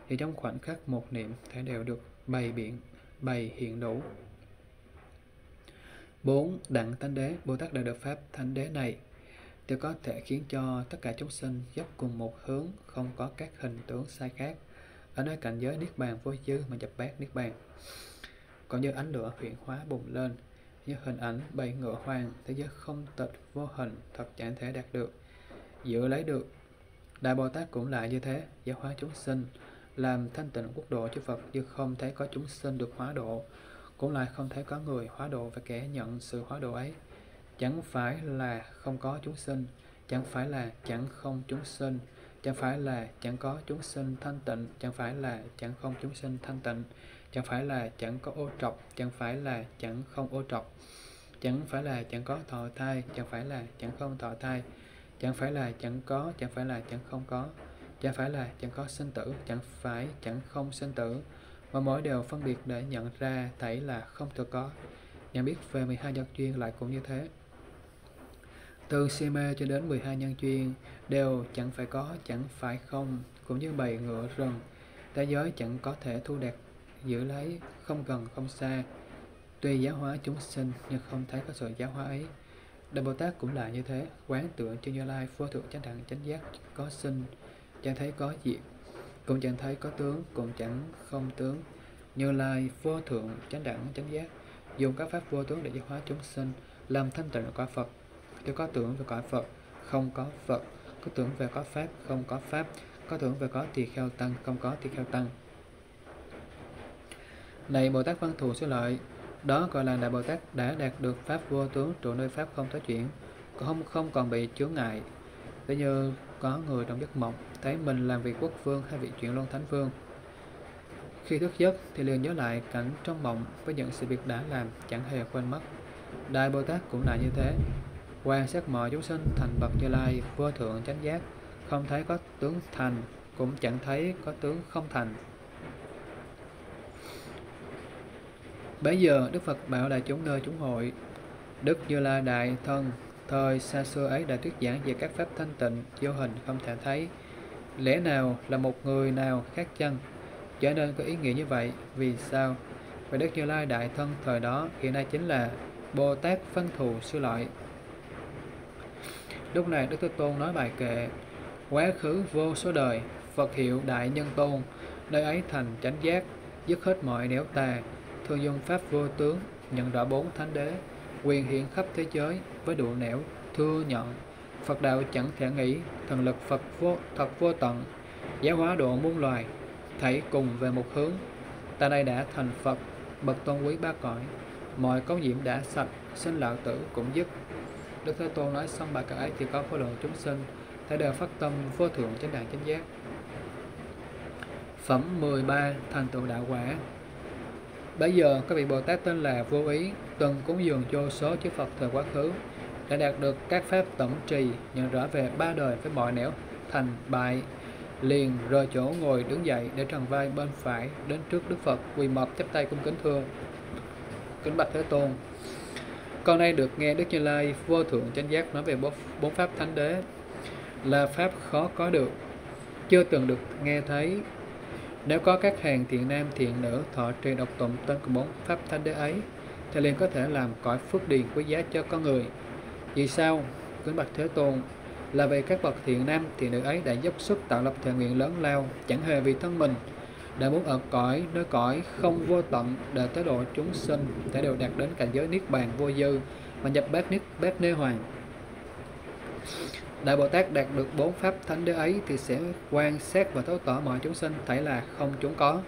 Speaker 1: Thì trong khoảnh khắc một niệm thể đều được bày biện, bày hiện đủ. 4. Đặng Thánh Đế, Bồ Tát đã được Pháp Thánh Đế này đều có thể khiến cho tất cả chúng sinh dốc cùng một hướng không có các hình tướng sai khác ở nơi cảnh giới Niết Bàn vô dư mà nhập bát Niết Bàn còn như ánh lửa huyện hóa bùng lên như hình ảnh bầy ngựa hoàng thế giới không tịch vô hình thật chẳng thể đạt được giữ lấy được Đại Bồ Tát cũng lại như thế giáo hóa chúng sinh làm thanh tịnh quốc độ chư Phật như không thấy có chúng sinh được hóa độ, cũng lại không thấy có người hóa độ và kẻ nhận sự hóa độ ấy. Chẳng phải là không có chúng sinh, chẳng phải là chẳng không chúng sinh, chẳng phải là chẳng có chúng sinh thanh tịnh, chẳng phải là chẳng không chúng sinh thanh tịnh, chẳng phải là chẳng có ô trọc, chẳng phải là chẳng không ô trọc, chẳng phải là chẳng có thọ thai, chẳng phải là chẳng không thọ thai, chẳng phải là chẳng có, chẳng phải là chẳng không có, chẳng phải là chẳng có sinh tử, chẳng phải chẳng không sinh tử, mà mỗi đều phân biệt để nhận ra thảy là không thực có. Nhận biết về 12 nhân duyên lại cũng như thế. Từ si mê cho đến 12 nhân chuyên đều chẳng phải có, chẳng phải không, cũng như bầy ngựa rừng. Thế giới chẳng có thể thu đạt giữ lấy, không gần không xa. Tuy giáo hóa chúng sinh nhưng không thấy có sự giáo hóa ấy. Đại Bồ Tát cũng là như thế, quán tưởng cho Như Lai vô thượng chánh đẳng chánh giác có sinh, chẳng thấy có diệt, cũng chẳng thấy có tướng, cũng chẳng không tướng. Như Lai vô thượng chánh đẳng chánh giác, dùng các pháp vô tướng để giáo hóa chúng sinh, làm thanh tịnh quả Phật. Nếu có tưởng về cõi Phật, không có Phật, có tưởng về có Pháp, không có Pháp, có tưởng về có tỳ kheo tăng, không có tỳ kheo tăng. Này Bồ Tát Văn Thù Sư Lợi, đó gọi là Đại Bồ Tát đã đạt được Pháp vô tướng trụ nơi Pháp không tái chuyển, không không còn bị chướng ngại. Ví như có người trong giấc mộng, thấy mình làm vị quốc vương hay vị chuyển luân thánh vương. Khi thức giấc thì liền nhớ lại cảnh trong mộng với những sự việc đã làm, chẳng hề quên mất. Đại Bồ Tát cũng là như thế, quan sát mọi chúng sinh thành bậc như lai, vô thượng chánh giác, không thấy có tướng thành, cũng chẳng thấy có tướng không thành. Bấy giờ, Đức Phật bảo đại chúng nơi chúng hội, Đức Như Lai Đại Thân, Thời xa xưa ấy đã thuyết giảng về các pháp thanh tịnh, Vô hình không thể thấy. Lẽ nào là một người nào khác chăng? Trở nên có ý nghĩa như vậy, Vì sao? Và Đức Như Lai Đại Thân thời đó, Hiện nay chính là Bồ Tát Phân Thù Sư Lợi Lúc này Đức Thế Tôn nói bài kệ Quá khứ vô số đời Phật hiệu Đại Nhân Tôn Nơi ấy thành chánh giác Dứt hết mọi nẻo tà Thường dùng Pháp vô tướng Nhận rõ bốn thánh đế Quyền hiện khắp thế giới Với độ nẻo thưa nhận. Phật đạo chẳng thể nghĩ Thần lực Phật vô, thật vô tận Giáo hóa độ muôn loài Thảy cùng về một hướng. Ta đây đã thành Phật Bậc tôn quý ba cõi Mọi cấu nhiễm đã sạch Sinh lão tử cũng dứt. Đức Thế Tôn nói xong bài kệ ấy thì có vô lượng chúng sinh thể đều phát tâm vô thượng chánh đẳng chánh giác. Phẩm 13 thành tựu đạo quả. Bây giờ các vị Bồ Tát tên là vô ý, từng cúng dường cho số chư Phật thời quá khứ, đã đạt được các pháp tổng trì, nhận rõ về ba đời với mọi nẻo, thành bại, liền rời chỗ ngồi đứng dậy để trần vai bên phải đến trước Đức Phật quỳ mập chắp tay cung kính thưa kính bạch Thế Tôn con nay được nghe Đức Như Lai vô thượng chánh giác nói về bốn pháp thánh đế là pháp khó có được, chưa từng được nghe thấy. Nếu có các hàng thiện nam thiện nữ thọ trì độc tụng tên của bốn pháp thánh đế ấy, thì liền có thể làm cõi phước điền quý giá cho con người. Vì sao? Kính bạch Thế Tôn, là vì các bậc thiện nam thiện nữ ấy đã dốc sức tạo lập thệ nguyện lớn lao, chẳng hề vì thân mình, để muốn ở cõi nơi cõi không vô tận để tới độ chúng sinh để đều đạt đến cảnh giới niết bàn vô dư mà nhập bát niết bát nê hoàng Đại Bồ Tát đạt được bốn pháp thánh đế ấy thì sẽ quan sát và thấu tỏ mọi chúng sinh thấy là không chúng có.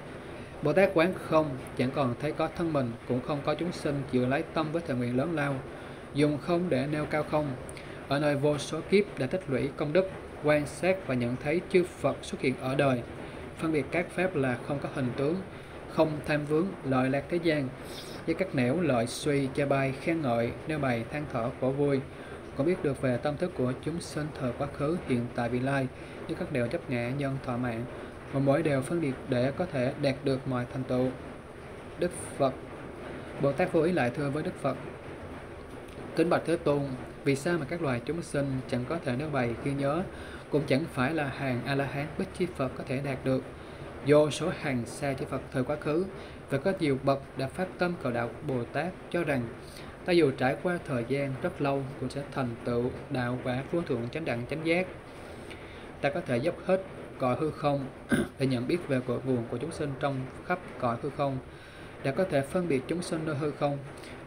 Speaker 1: Bồ Tát quán không, chẳng còn thấy có thân mình, cũng không có chúng sinh chịu lấy tâm với thời nguyện lớn lao, dùng không để nêu cao không. Ở nơi vô số kiếp đã tích lũy công đức, quan sát và nhận thấy chư Phật xuất hiện ở đời, phân biệt các pháp là không có hình tướng, không tham vướng, lợi lạc thế gian, với các nẻo lợi suy, cha bay, khen ngợi, nêu bày, than thở, khổ vui, cũng biết được về tâm thức của chúng sinh thời quá khứ, hiện tại, vị lai, như các đều chấp ngã, nhân, thọ mạng, mà mỗi đều phân biệt để có thể đạt được mọi thành tựu. Đức Phật. Bồ Tát vô ý lại thưa với Đức Phật. Kính bạch Thế Tôn, vì sao mà các loài chúng sinh chẳng có thể nêu bày khi nhớ, cũng chẳng phải là hàng A-la-hán bích chi Phật có thể đạt được. Do số hàng xa chi Phật thời quá khứ, và có nhiều bậc đã phát tâm cầu đạo Bồ Tát cho rằng ta dù trải qua thời gian rất lâu cũng sẽ thành tựu đạo quả vô thượng chánh đẳng chánh giác ta có thể dốc hết cõi hư không [CLEARS THROAT] để nhận biết về cội nguồn của chúng sinh trong khắp cõi hư không đã có thể phân biệt chúng sinh nơi hư không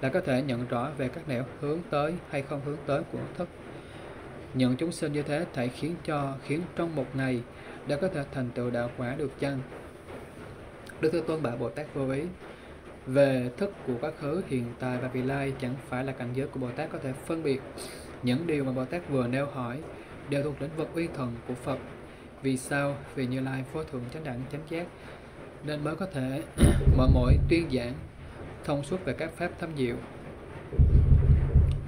Speaker 1: đã có thể nhận rõ về các nẻo hướng tới hay không hướng tới của thức nhận chúng sinh như thế thể khiến cho khiến trong một ngày đã có thể thành tựu đạo quả được chăng đức thế tôn bảo bồ tát vô ý về thức của quá khứ, hiện tại và vị lai chẳng phải là cảnh giới của Bồ Tát có thể phân biệt. Những điều mà Bồ Tát vừa nêu hỏi đều thuộc lĩnh vực uy thần của Phật. Vì sao? Vì Như Lai vô thượng chánh đẳng chánh giác nên mới có thể [CLEARS THROAT] mở mỗi tuyên giảng thông suốt về các pháp thâm diệu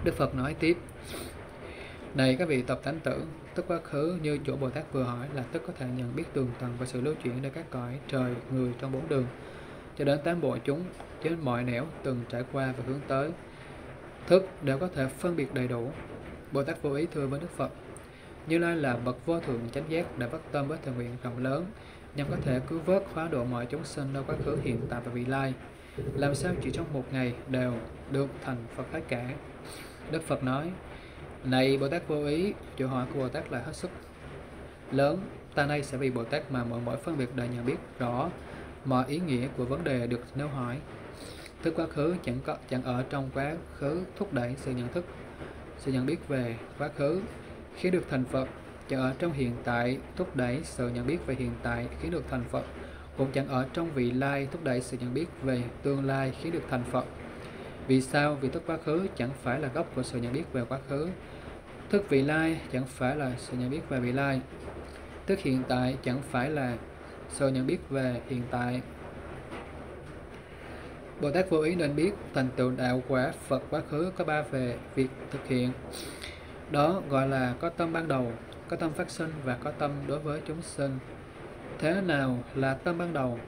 Speaker 1: Đức Phật nói tiếp này các vị tập thánh tử Tức quá khứ như chỗ Bồ Tát vừa hỏi là tức có thể nhận biết tường tầng và sự lưu chuyển nơi các cõi trời, người trong bốn đường. Cho đến tám bộ chúng trên mọi nẻo từng trải qua và hướng tới thức đều có thể phân biệt đầy đủ. Bồ Tát vô ý thưa với Đức Phật Như Lai là bậc vô thượng chánh giác đã phát tâm với thần nguyện rộng lớn nhằm có thể cứu vớt khóa độ mọi chúng sinh đâu quá khứ hiện tại và vị lai. Làm sao chỉ trong một ngày đều được thành Phật hết cả? Đức Phật nói này Bồ Tát vô ý triệu hỏi của Bồ Tát là hết sức lớn. Ta nay sẽ vì Bồ Tát mà mọi mỗi phân biệt đời nhận biết rõ mọi ý nghĩa của vấn đề được nêu hỏi. Thức quá khứ chẳng có, chẳng ở trong quá khứ, thúc đẩy sự nhận thức, sự nhận biết về quá khứ. Khi được thành Phật, chẳng ở trong hiện tại, thúc đẩy sự nhận biết về hiện tại. Khiến được thành Phật, cũng chẳng ở trong vị lai, thúc đẩy sự nhận biết về tương lai. Khiến được thành Phật, vì sao? Vì thức quá khứ chẳng phải là gốc của sự nhận biết về quá khứ thức vị lai chẳng phải là sự nhận biết về vị lai thức hiện tại chẳng phải là sự nhận biết về hiện tại Bồ Tát vô ý nên biết thành tựu đạo quả Phật quá khứ có ba về việc thực hiện. Đó gọi là có tâm ban đầu, có tâm phát sinh và có tâm đối với chúng sinh. Thế nào là tâm ban đầu?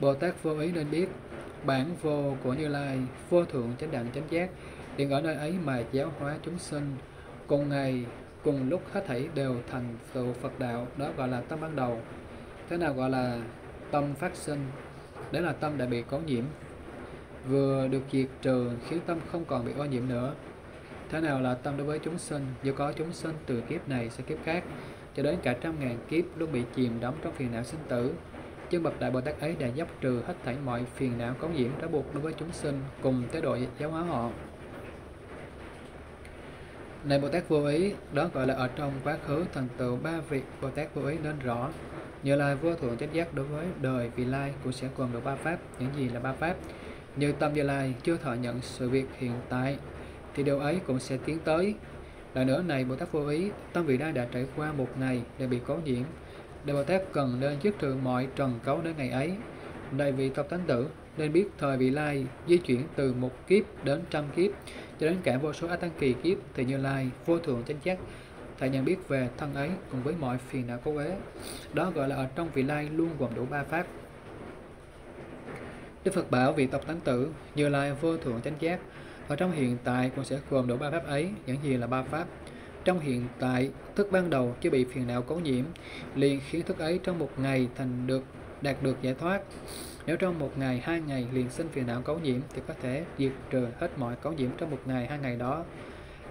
Speaker 1: Bồ Tát vô ý nên biết bản vô của Như Lai, vô thượng chánh đẳng chánh giác, điện ở nơi ấy mà giáo hóa chúng sinh. Cùng ngày, cùng lúc hết thảy đều thành tựu Phật đạo, đó gọi là tâm ban đầu. Thế nào gọi là tâm phát sinh? Đấy là tâm đã bị có nhiễm vừa được diệt trừ khiến tâm không còn bị ô nhiễm nữa. Thế nào là tâm đối với chúng sinh? Do có chúng sinh từ kiếp này sang kiếp khác, cho đến cả trăm ngàn kiếp luôn bị chìm đắm trong phiền não sinh tử. Chân bậc đại Bồ Tát ấy đã dốc trừ hết thảy mọi phiền não cấu nhiễm đã buộc đối với chúng sinh cùng tới độ giáo hóa họ. Này Bồ Tát vô ý, đó gọi là ở trong quá khứ thành tựu ba vị Bồ Tát vô ý nên rõ. Như lai vô thượng chánh giác đối với đời vị lai của sẽ gồm được ba pháp. Những gì là ba pháp? Như tâm Như Lai chưa thọ nhận sự việc hiện tại thì điều ấy cũng sẽ tiến tới. Lại nữa này Bồ Tát vô ý, tâm vị lai đã trải qua một ngày để bị cố nhiễm. Để Bồ Tát cần nên dứt trừ mọi trần cấu đến ngày ấy. Đại vị tập tánh tử nên biết thời vị lai di chuyển từ một kiếp đến trăm kiếp cho đến cả vô số a tăng kỳ kiếp thì Như Lai vô thượng chánh giác phải nhận biết về thân ấy cùng với mọi phiền não cố ế. Đó gọi là ở trong vị lai luôn gồm đủ ba pháp Đức Phật bảo vị tộc tánh tử, Như Lai vô thượng chánh giác, ở trong hiện tại cũng sẽ gồm đủ ba pháp ấy, những gì là ba pháp. Trong hiện tại, thức ban đầu chưa bị phiền não cấu nhiễm, liền khiến thức ấy trong một ngày thành được đạt được giải thoát. Nếu trong một ngày, hai ngày liền sinh phiền não cấu nhiễm thì có thể diệt trừ hết mọi cấu nhiễm trong một ngày, hai ngày đó.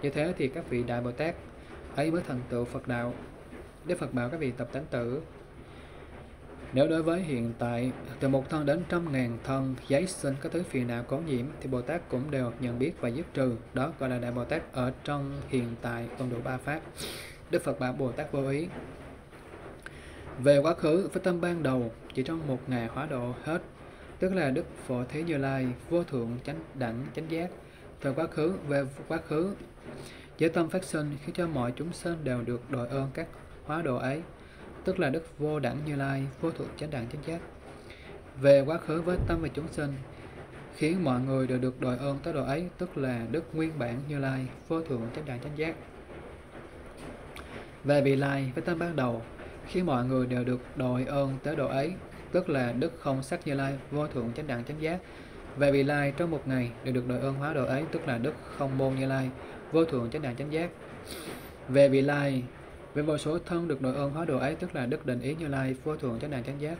Speaker 1: Như thế thì các vị Đại Bồ Tát ấy mới thành tựu Phật đạo. Đức Phật bảo các vị tập tánh tử nếu đối với hiện tại, từ một thân đến trăm ngàn thân giấy sinh các thứ phiền não cấu nhiễm thì Bồ Tát cũng đều nhận biết và dứt trừ. Đó gọi là Đại Bồ Tát ở trong hiện tại còn đủ ba pháp. Đức Phật bảo Bồ Tát vô ý. Về quá khứ, với tâm ban đầu, chỉ trong một ngày hóa độ hết, tức là Đức Phổ Thế Như Lai, vô thượng chánh đẳng chánh giác. Thời quá khứ, về quá khứ, với tâm phát sinh khiến cho mọi chúng sinh đều được đội ơn các hóa độ ấy tức là đức vô đẳng như lai vô thượng chánh đẳng chánh giác về quá khứ với tâm và chúng sinh khiến mọi người đều được đội ơn tới độ ấy tức là đức nguyên bản như lai vô thượng chánh đẳng chánh giác về vị lai với tâm ban đầu khiến mọi người đều được đội ơn tới độ ấy tức là đức không sắc như lai vô thượng chánh đẳng chánh giác về vị lai trong một ngày đều được đội ơn hóa độ ấy tức là đức không môn như lai vô thượng chánh đẳng chánh giác về vị lai về vô số thân được đội ơn hóa độ ấy tức là đức định ý như lai vô thượng chánh đẳng chánh giác.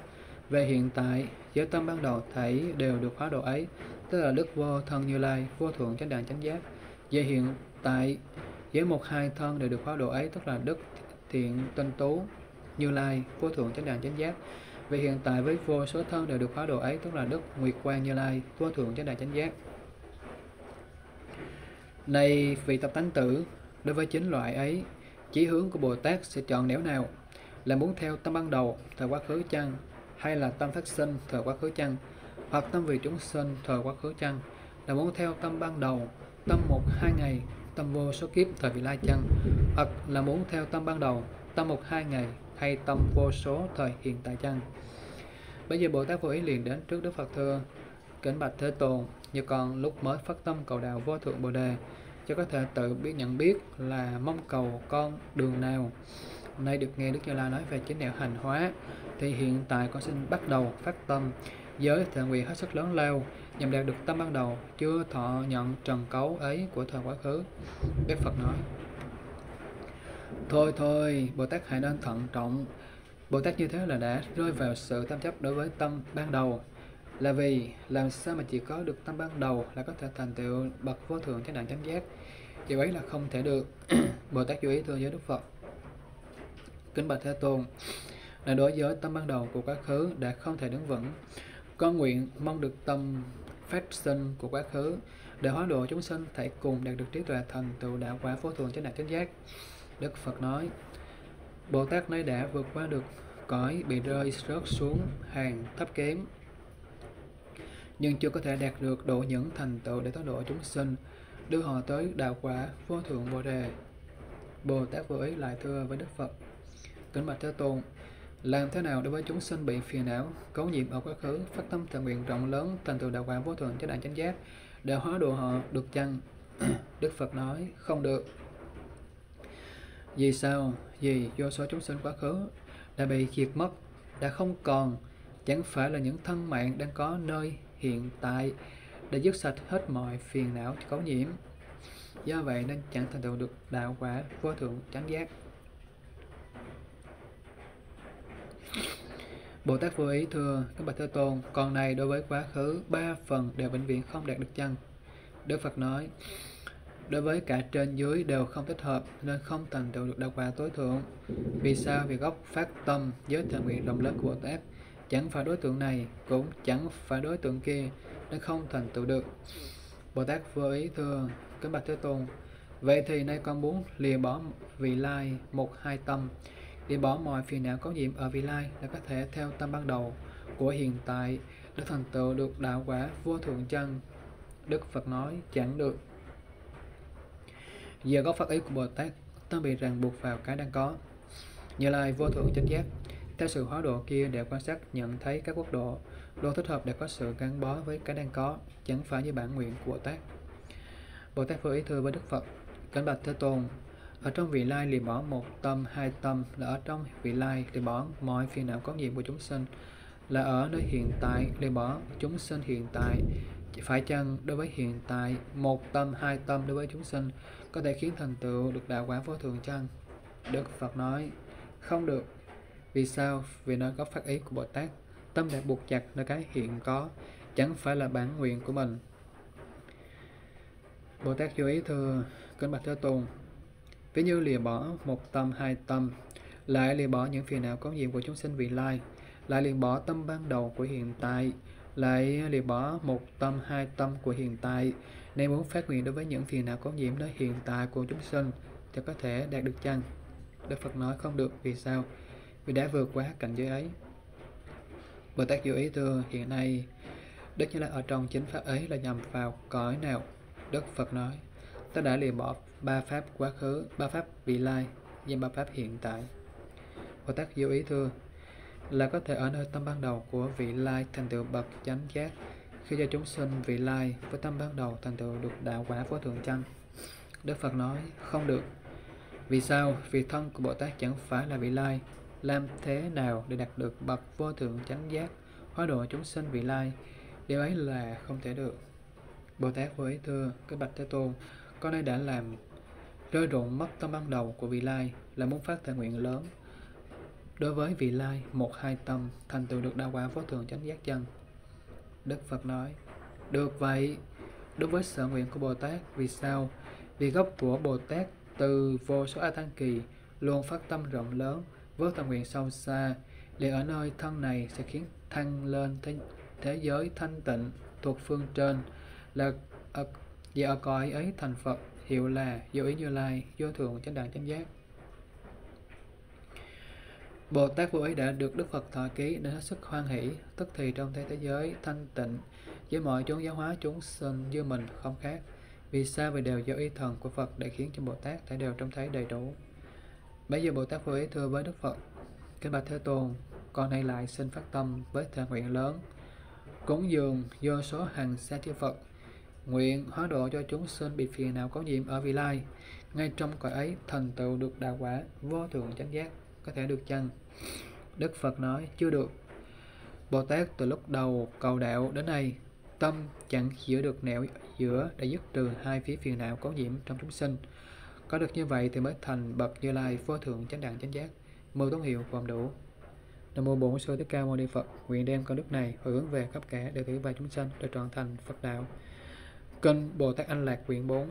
Speaker 1: Về hiện tại, giới tâm ban đầu thảy đều được hóa độ ấy, tức là đức vô thân như lai vô thượng chánh đẳng chánh giác. Về hiện tại, giới một hai thân đều được hóa độ ấy, tức là đức thiện tinh tú như lai vô thượng chánh đẳng chánh giác vì hiện tại với vô số thân đều được hóa độ ấy, tức là đức nguyệt quang như lai vô thượng chánh đại chánh giác. Này vị tập tánh tử, đối với chính loại ấy, chỉ hướng của Bồ Tát sẽ chọn nẻo nào? Là muốn theo tâm ban đầu, thời quá khứ chăng? Hay là tâm phát sinh, thời quá khứ chăng? Hoặc tâm vì chúng sinh, thời quá khứ chăng? Là muốn theo tâm ban đầu, tâm một hai ngày, tâm vô số kiếp, thời vị lai chăng? Hoặc là muốn theo tâm ban đầu, tâm một hai ngày, hay tâm vô số thời hiện tại chăng? Bây giờ Bồ Tát vô ý liền đến trước Đức Phật thưa, Kính bạch Thế Tôn. Như con lúc mới phát tâm cầu đạo vô thượng Bồ Đề, Cho có thể tự biết nhận biết là mong cầu con đường nào. Nay được nghe Đức Như La nói về chính đạo hành hóa, Thì hiện tại con xin bắt đầu phát tâm Với thệ nguyện hết sức lớn lao, Nhằm đạt được tâm ban đầu, Chưa thọ nhận trần cấu ấy của thời quá khứ. Đức Phật nói Thôi thôi, Bồ Tát hãy nên thận trọng. Bồ Tát như thế là đã rơi vào sự tham chấp đối với tâm ban đầu. Là vì làm sao mà chỉ có được tâm ban đầu là có thể thành tựu bậc vô thượng chánh đẳng chánh giác? Điều ấy là không thể được. [CLEARS THROAT] Bồ Tát chú ý thưa với Đức Phật. Kính bạch Thế Tôn là đối với tâm ban đầu của quá khứ đã không thể đứng vững. Con nguyện mong được tâm phát sinh của quá khứ để hóa độ chúng sinh thể cùng đạt được trí tuệ thành tựu đạo quả vô thường chánh đẳng chánh giác. Đức Phật nói Bồ Tát nay đã vượt qua được cõi bị rơi rớt xuống hàng thấp kém, nhưng chưa có thể đạt được độ những thành tựu để thoát độ chúng sinh, đưa họ tới đạo quả vô thượng bồ đề. Bồ tát vô ý lại thưa với đức phật, kính bạch thế tôn, làm thế nào đối với chúng sinh bị phiền não, cấu nhiễm ở quá khứ, phát tâm thần nguyện rộng lớn thành tựu đạo quả vô thượng cho đại chánh giác, để hóa độ họ được chăng? [CLEARS THROAT] Đức phật nói, không được vì sao? Vì do số chúng sinh quá khứ đã bị diệt mất đã không còn chẳng phải là những thân mạng đang có nơi hiện tại để dứt sạch hết mọi phiền não cấu nhiễm. Do vậy nên chẳng thành tựu được đạo quả vô thượng chánh giác. Bồ Tát vô ý thưa các bậc Thế Tôn, còn này đối với quá khứ ba phần đều vĩnh viễn không đạt được chân. Đức Phật nói, đối với cả trên dưới đều không thích hợp, nên không thành tựu được đạo quả tối thượng. Vì sao? Vì gốc phát tâm với thượng nguyện rộng lớn của Bồ Tát chẳng phải đối tượng này, cũng chẳng phải đối tượng kia, nên không thành tựu được bồ tát vô ý thưa, kính bạch thế tôn, vậy thì nay con muốn lìa bỏ vị lai một hai tâm, lìa bỏ mọi phiền não có nhiễm ở vị lai là có thể theo tâm ban đầu của hiện tại để thành tựu được đạo quả vô thượng chân đức phật nói, chẳng được giờ gốc phát ý của bồ tát tâm bị ràng buộc vào cái đang có như lai vô thượng chánh giác theo sự hóa độ kia để quan sát nhận thấy các quốc độ, độ thích hợp để có sự gắn bó với cái đang có, chẳng phải như bản nguyện của Bồ Tát. Bồ Tát vừa ý thư với Đức Phật, cảnh bạch Thế Tôn, ở trong vị lai liền bỏ một tâm, hai tâm là ở trong vị lai liền bỏ mọi phiền não có nhiệm của chúng sinh, là ở nơi hiện tại liền bỏ chúng sinh hiện tại. Phải chăng đối với hiện tại, một tâm, hai tâm đối với chúng sinh có thể khiến thành tựu được đạo quả vô thường chăng? Đức Phật nói, không được. Vì sao? Vì nó có phát ý của Bồ Tát. Tâm đã buộc chặt nơi cái hiện có, chẳng phải là bản nguyện của mình. Bồ Tát chú ý thưa kính bạch Thế Tôn. Ví như lìa bỏ một tâm, hai tâm, lại lìa bỏ những phiền não có nhiệm của chúng sinh vị lai, lại lìa bỏ tâm ban đầu của hiện tại, lại lìa bỏ một tâm, hai tâm của hiện tại, nên muốn phát nguyện đối với những phiền não có nhiễm nơi hiện tại của chúng sinh thì có thể đạt được chăng? Đức Phật nói không được, vì sao? vì đã vượt quá cảnh giới ấy. Bồ Tát vô ý thưa, hiện nay Đức Như Lai ở trong chính pháp ấy là nhằm vào cõi nào? Đức Phật nói, ta đã lìa bỏ ba pháp quá khứ, ba pháp vị lai và ba pháp hiện tại. Bồ Tát vô ý thưa, là có thể ở nơi tâm ban đầu của vị lai thành tựu bậc chánh giác khi cho chúng sinh vị lai với tâm ban đầu thành tựu được đạo quả vô thượng chăng? Đức Phật nói, không được. Vì sao? Vì thân của Bồ Tát chẳng phải là vị lai, làm thế nào để đạt được bậc vô thượng chánh giác hóa độ chúng sinh vị lai điều ấy là không thể được bồ tát với thưa cái bạch thế tôn con đây đã làm rơi rụng mất tâm ban đầu của vị lai là muốn phát thể nguyện lớn đối với vị lai một hai tâm thành tựu được đạo quả vô thường chánh giác chân. Đức phật nói được vậy đối với sở nguyện của bồ tát vì sao? Vì gốc của bồ tát từ vô số a tăng kỳ luôn phát tâm rộng lớn với tâm nguyện sâu xa. Để ở nơi thân này sẽ khiến thăng lên thế, thế giới thanh tịnh thuộc phương trên. Là ở, và ở cõi ấy thành Phật hiệu là vô ý như lai vô thường chánh đẳng chánh giác. Bồ Tát vô ý đã được Đức Phật thọ ký nên hết sức hoan hỷ, tức thì trong thế thế giới thanh tịnh với mọi chúng giáo hóa chúng sinh như mình không khác. Vì sao vì đều do ý thần của Phật để khiến cho Bồ Tát thể đều trông thấy đầy đủ. Bây giờ Bồ Tát vô ý thưa với Đức Phật, Kính bạch Thế Tôn, con nay lại xin phát tâm với thề nguyện lớn cúng dường do số hàng xa chư Phật nguyện hóa độ cho chúng sinh bị phiền não có nhiễm ở vị lai ngay trong cõi ấy thành tựu được đạo quả vô thượng chánh giác có thể được chăng Đức Phật nói, chưa được Bồ Tát từ lúc đầu cầu đạo đến nay, tâm chẳng giữa được nẻo giữa để dứt trừ hai phía phiền não có nhiễm trong chúng sinh có được như vậy thì mới thành bậc như lai, vô thượng chánh đẳng chánh giác, mưu tốn hiệu gồm đủ Nam mô Bổn Sư Thích Ca Mâu Ni Phật. Nguyện đem công đức này hồi hướng về khắp cả đệ tử và chúng sanh để trọn thành Phật đạo. Kinh Bồ Tát Anh Lạc quyển 4